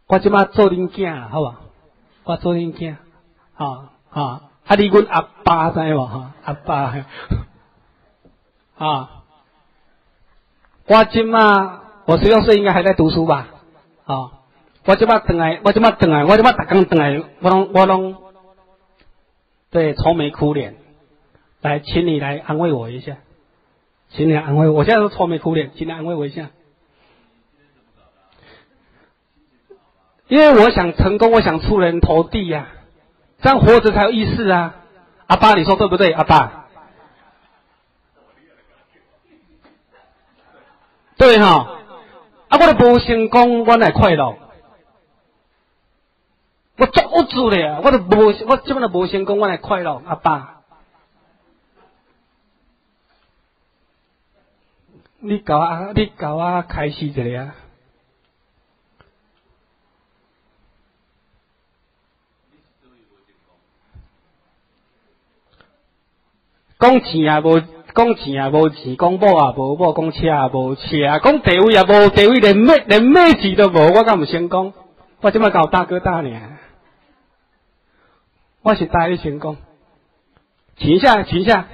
我即马做恁囝，好不好？我做恁囝，啊啊！啊，你阮阿爸知无？哈，阿爸，啊！我即马我十六岁，应该还在读书吧？啊！我即摆等来，我即摆等来，我即摆打工等来，我拢我拢对愁眉苦脸，来，请你来安慰我一下，请你安慰我，我现在是愁眉苦脸，请你安慰我一下，因为我想成功，我想出人头地呀，这样活着才有意思啊！阿爸，你说对不对，阿爸？对哈，啊，我都不成功，我来快乐。我做不住的！我都无，我基本都无成功，我来快乐。阿爸，你教我，你教我开始一个啊！讲钱也无，讲钱也无钱，讲某也无某，讲车也无车，讲地位也无地位，连咩连咩字都无，我敢唔成功？我即摆搞大哥大呢？我是大你成功。停一下，停一下。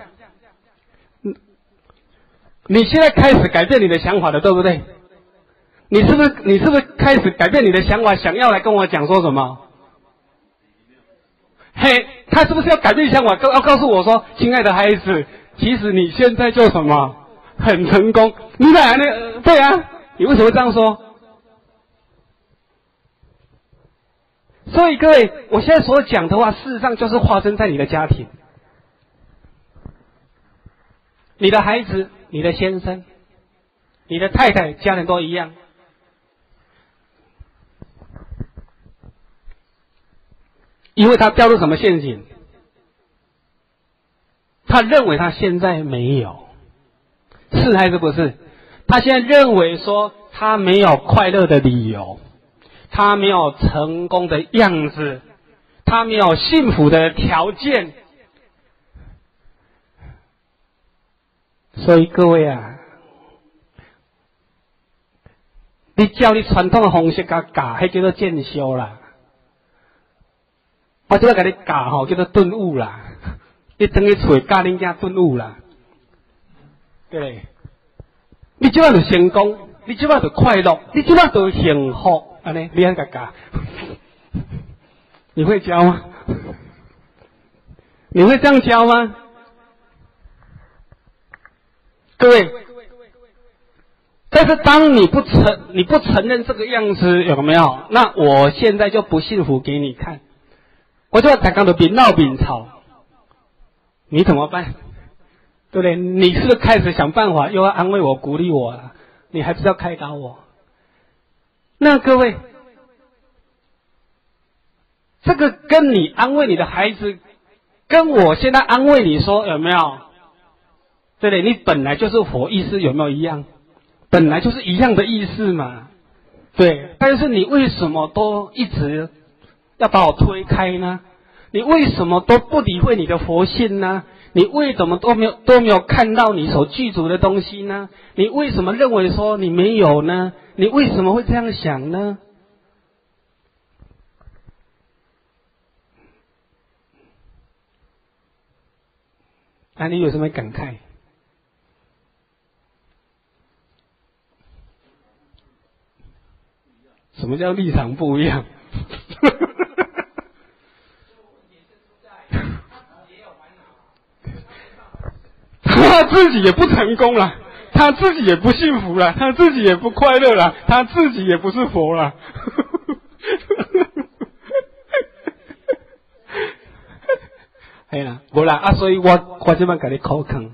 你现在开始改变你的想法了，对不对？你是不是你是不是开始改变你的想法，想要来跟我讲说什么？嘿，他是不是要改变想法？告要告诉我说，亲爱的孩子，其实你现在就什么很成功？你哪里？对啊，你为什么这样说？所以各位，我现在所讲的话，事实上就是发生在你的家庭，你的孩子、你的先生、你的太太，家人都一样。因为他掉入什么陷阱？他认为他现在没有，是还是不是？他现在认为说他没有快乐的理由，他没有成功的样子，他没有幸福的条件。所以各位啊，你叫你传统的方式甲教，迄叫做渐修啦。我即要甲你教吼，叫做顿悟啦。你等于找教恁家顿悟啦，对你即摆就成功，你即摆就快乐，你即摆就幸福，安尼你安甲教？你会教吗？你会这样教吗？各位，但是当你不承你不承认这个样子有没有？那我现在就不幸福给你看。我就要才刚的比闹饼吵，你怎么办？对不对？你是不是开始想办法，又要安慰我、鼓励我了？你还不是要开导我？那各位，这个跟你安慰你的孩子，跟我现在安慰你说有没有？对不对？你本来就是佛意思有没有一样？本来就是一样的意思嘛。对，但是你为什么都一直？要把我推开呢？你为什么都不理会你的佛性呢？你为什么都没有都没有看到你所具足的东西呢？你为什么认为说你没有呢？你为什么会这样想呢？啊，你有什么感慨？什么叫立场不一样？他自己也不成功了，他自己也不幸福了，他自己也不快乐了，他自己也不是佛了。哎呀，无啦啊，所以我我即摆甲你考坑，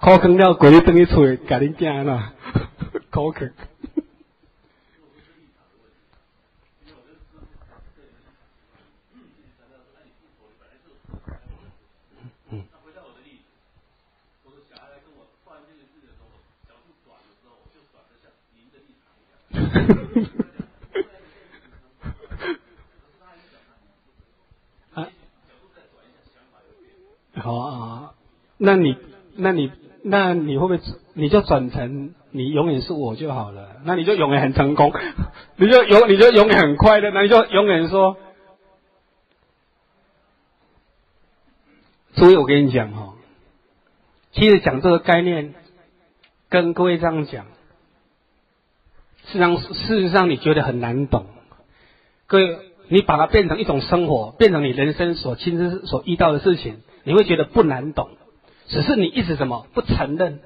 考坑了，过日等于厝，甲你惊啦，考坑。啊，好啊，那你，那你，那你会不会，你就转成你永远是我就好了，那你就永远很成功，你就永，你就永远很快乐，那你就永远说，所以我跟你讲哈，其实讲这个概念，跟各位这样讲。事实上，事实上，你觉得很难懂。各位，你把它变成一种生活，变成你人生所亲身所遇到的事情，你会觉得不难懂。只是你一直什么不承认？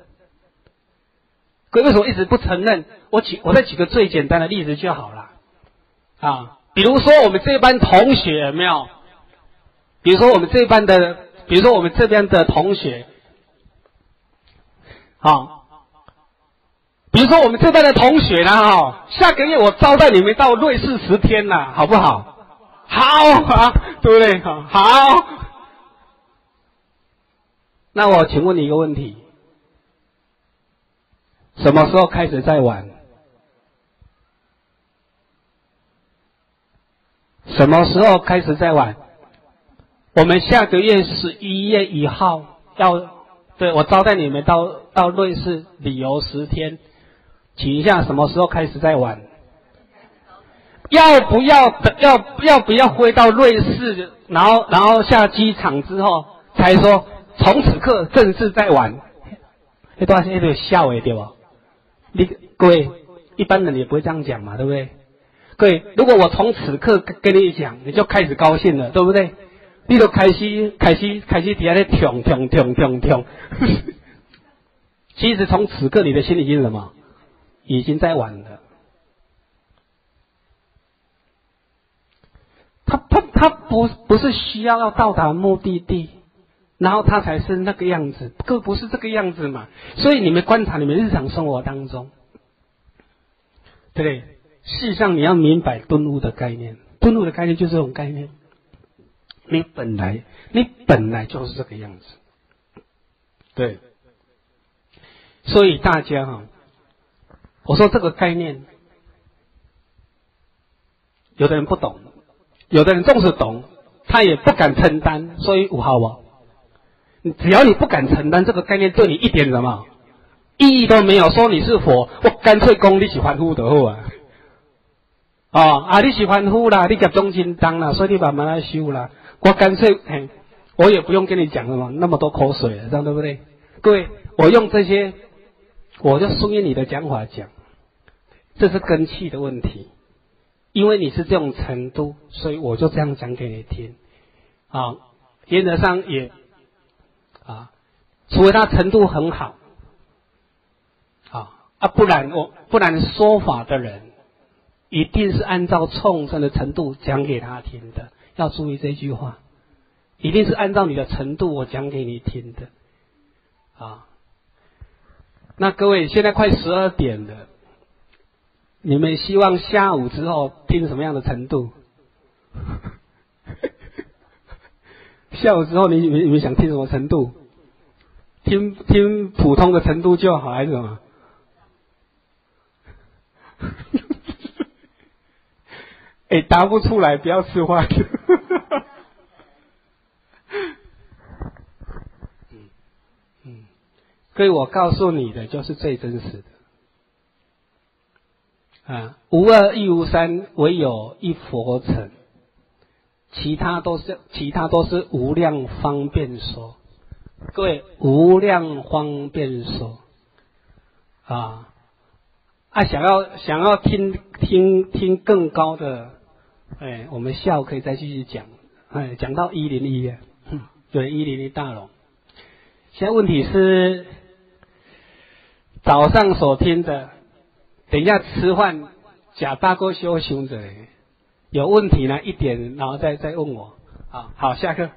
各位为什么一直不承认？我举，我再举个最简单的例子就好了。啊，比如说我们这班同学有没有？比如说我们这班的，比如说我们这边的同学，好，比如说我们这边的同学呢，哈，下个月我招待你们到瑞士十天呐，好不好？好啊，对不对？好。那我请问你一个问题：什么时候开始在玩？什么时候开始在玩？我们下个月十一月一号要，对我招待你们到到瑞士旅游十天，请一下什么时候开始在玩？要不要等？要要不要飞到瑞士？然后然后下机场之后才说从此刻正式在玩？那段时间有笑诶，对吧？你各位一般人也不会这样讲嘛，对不对？各位，如果我从此刻跟你讲，你就开始高兴了，对不对？你就开始开始开始底下在跳跳跳跳跳。其实从此刻你的心里已经什么？已经在玩了。他他他不不是需要要到达目的地，然后他才是那个样子，各不是这个样子嘛。所以你们观察你们日常生活当中，对不对？事实上，你要明白顿悟的概念。顿悟的概念就是这种概念。你本来，你本来就是这个样子。对。所以大家哈，我说这个概念，有的人不懂，有的人纵使懂，他也不敢承担。所以五号不？只要你不敢承担这个概念，对你一点什么意义都没有。说你是佛，我干脆供你喜欢呼的好啊。哦啊！你喜欢呼啦，你集中金当啦，所以你慢慢来修啦。我干脆，嘿，我也不用跟你讲了嘛，那么多口水了，这样对不对？各位，我用这些，我就顺应你的讲法讲，这是根气的问题。因为你是这种程度，所以我就这样讲给你听。啊，原则上也，啊，除非他程度很好，啊啊，不然我不然说法的人。一定是按照众生的程度讲给他听的，要注意这句话。一定是按照你的程度我讲给你听的，啊。那各位现在快十二点了，你们希望下午之后听什么样的程度？下午之后你你你们想听什么程度？听听普通的程度就好还是什么？哎，答不出来，不要吃话。嗯嗯，所以我告诉你的就是最真实的。啊，无二亦无三，唯有一佛成，其他都是其他都是无量方便说。各位，无量方便说啊啊，想要想要听听听更高的。哎，我们下午可以再继续讲，哎，讲到一零一啊，对，一零一大龙。现在问题是早上所听的，等一下吃饭假大哥修行者有问题呢，一点然后再再问我，好，好，下课。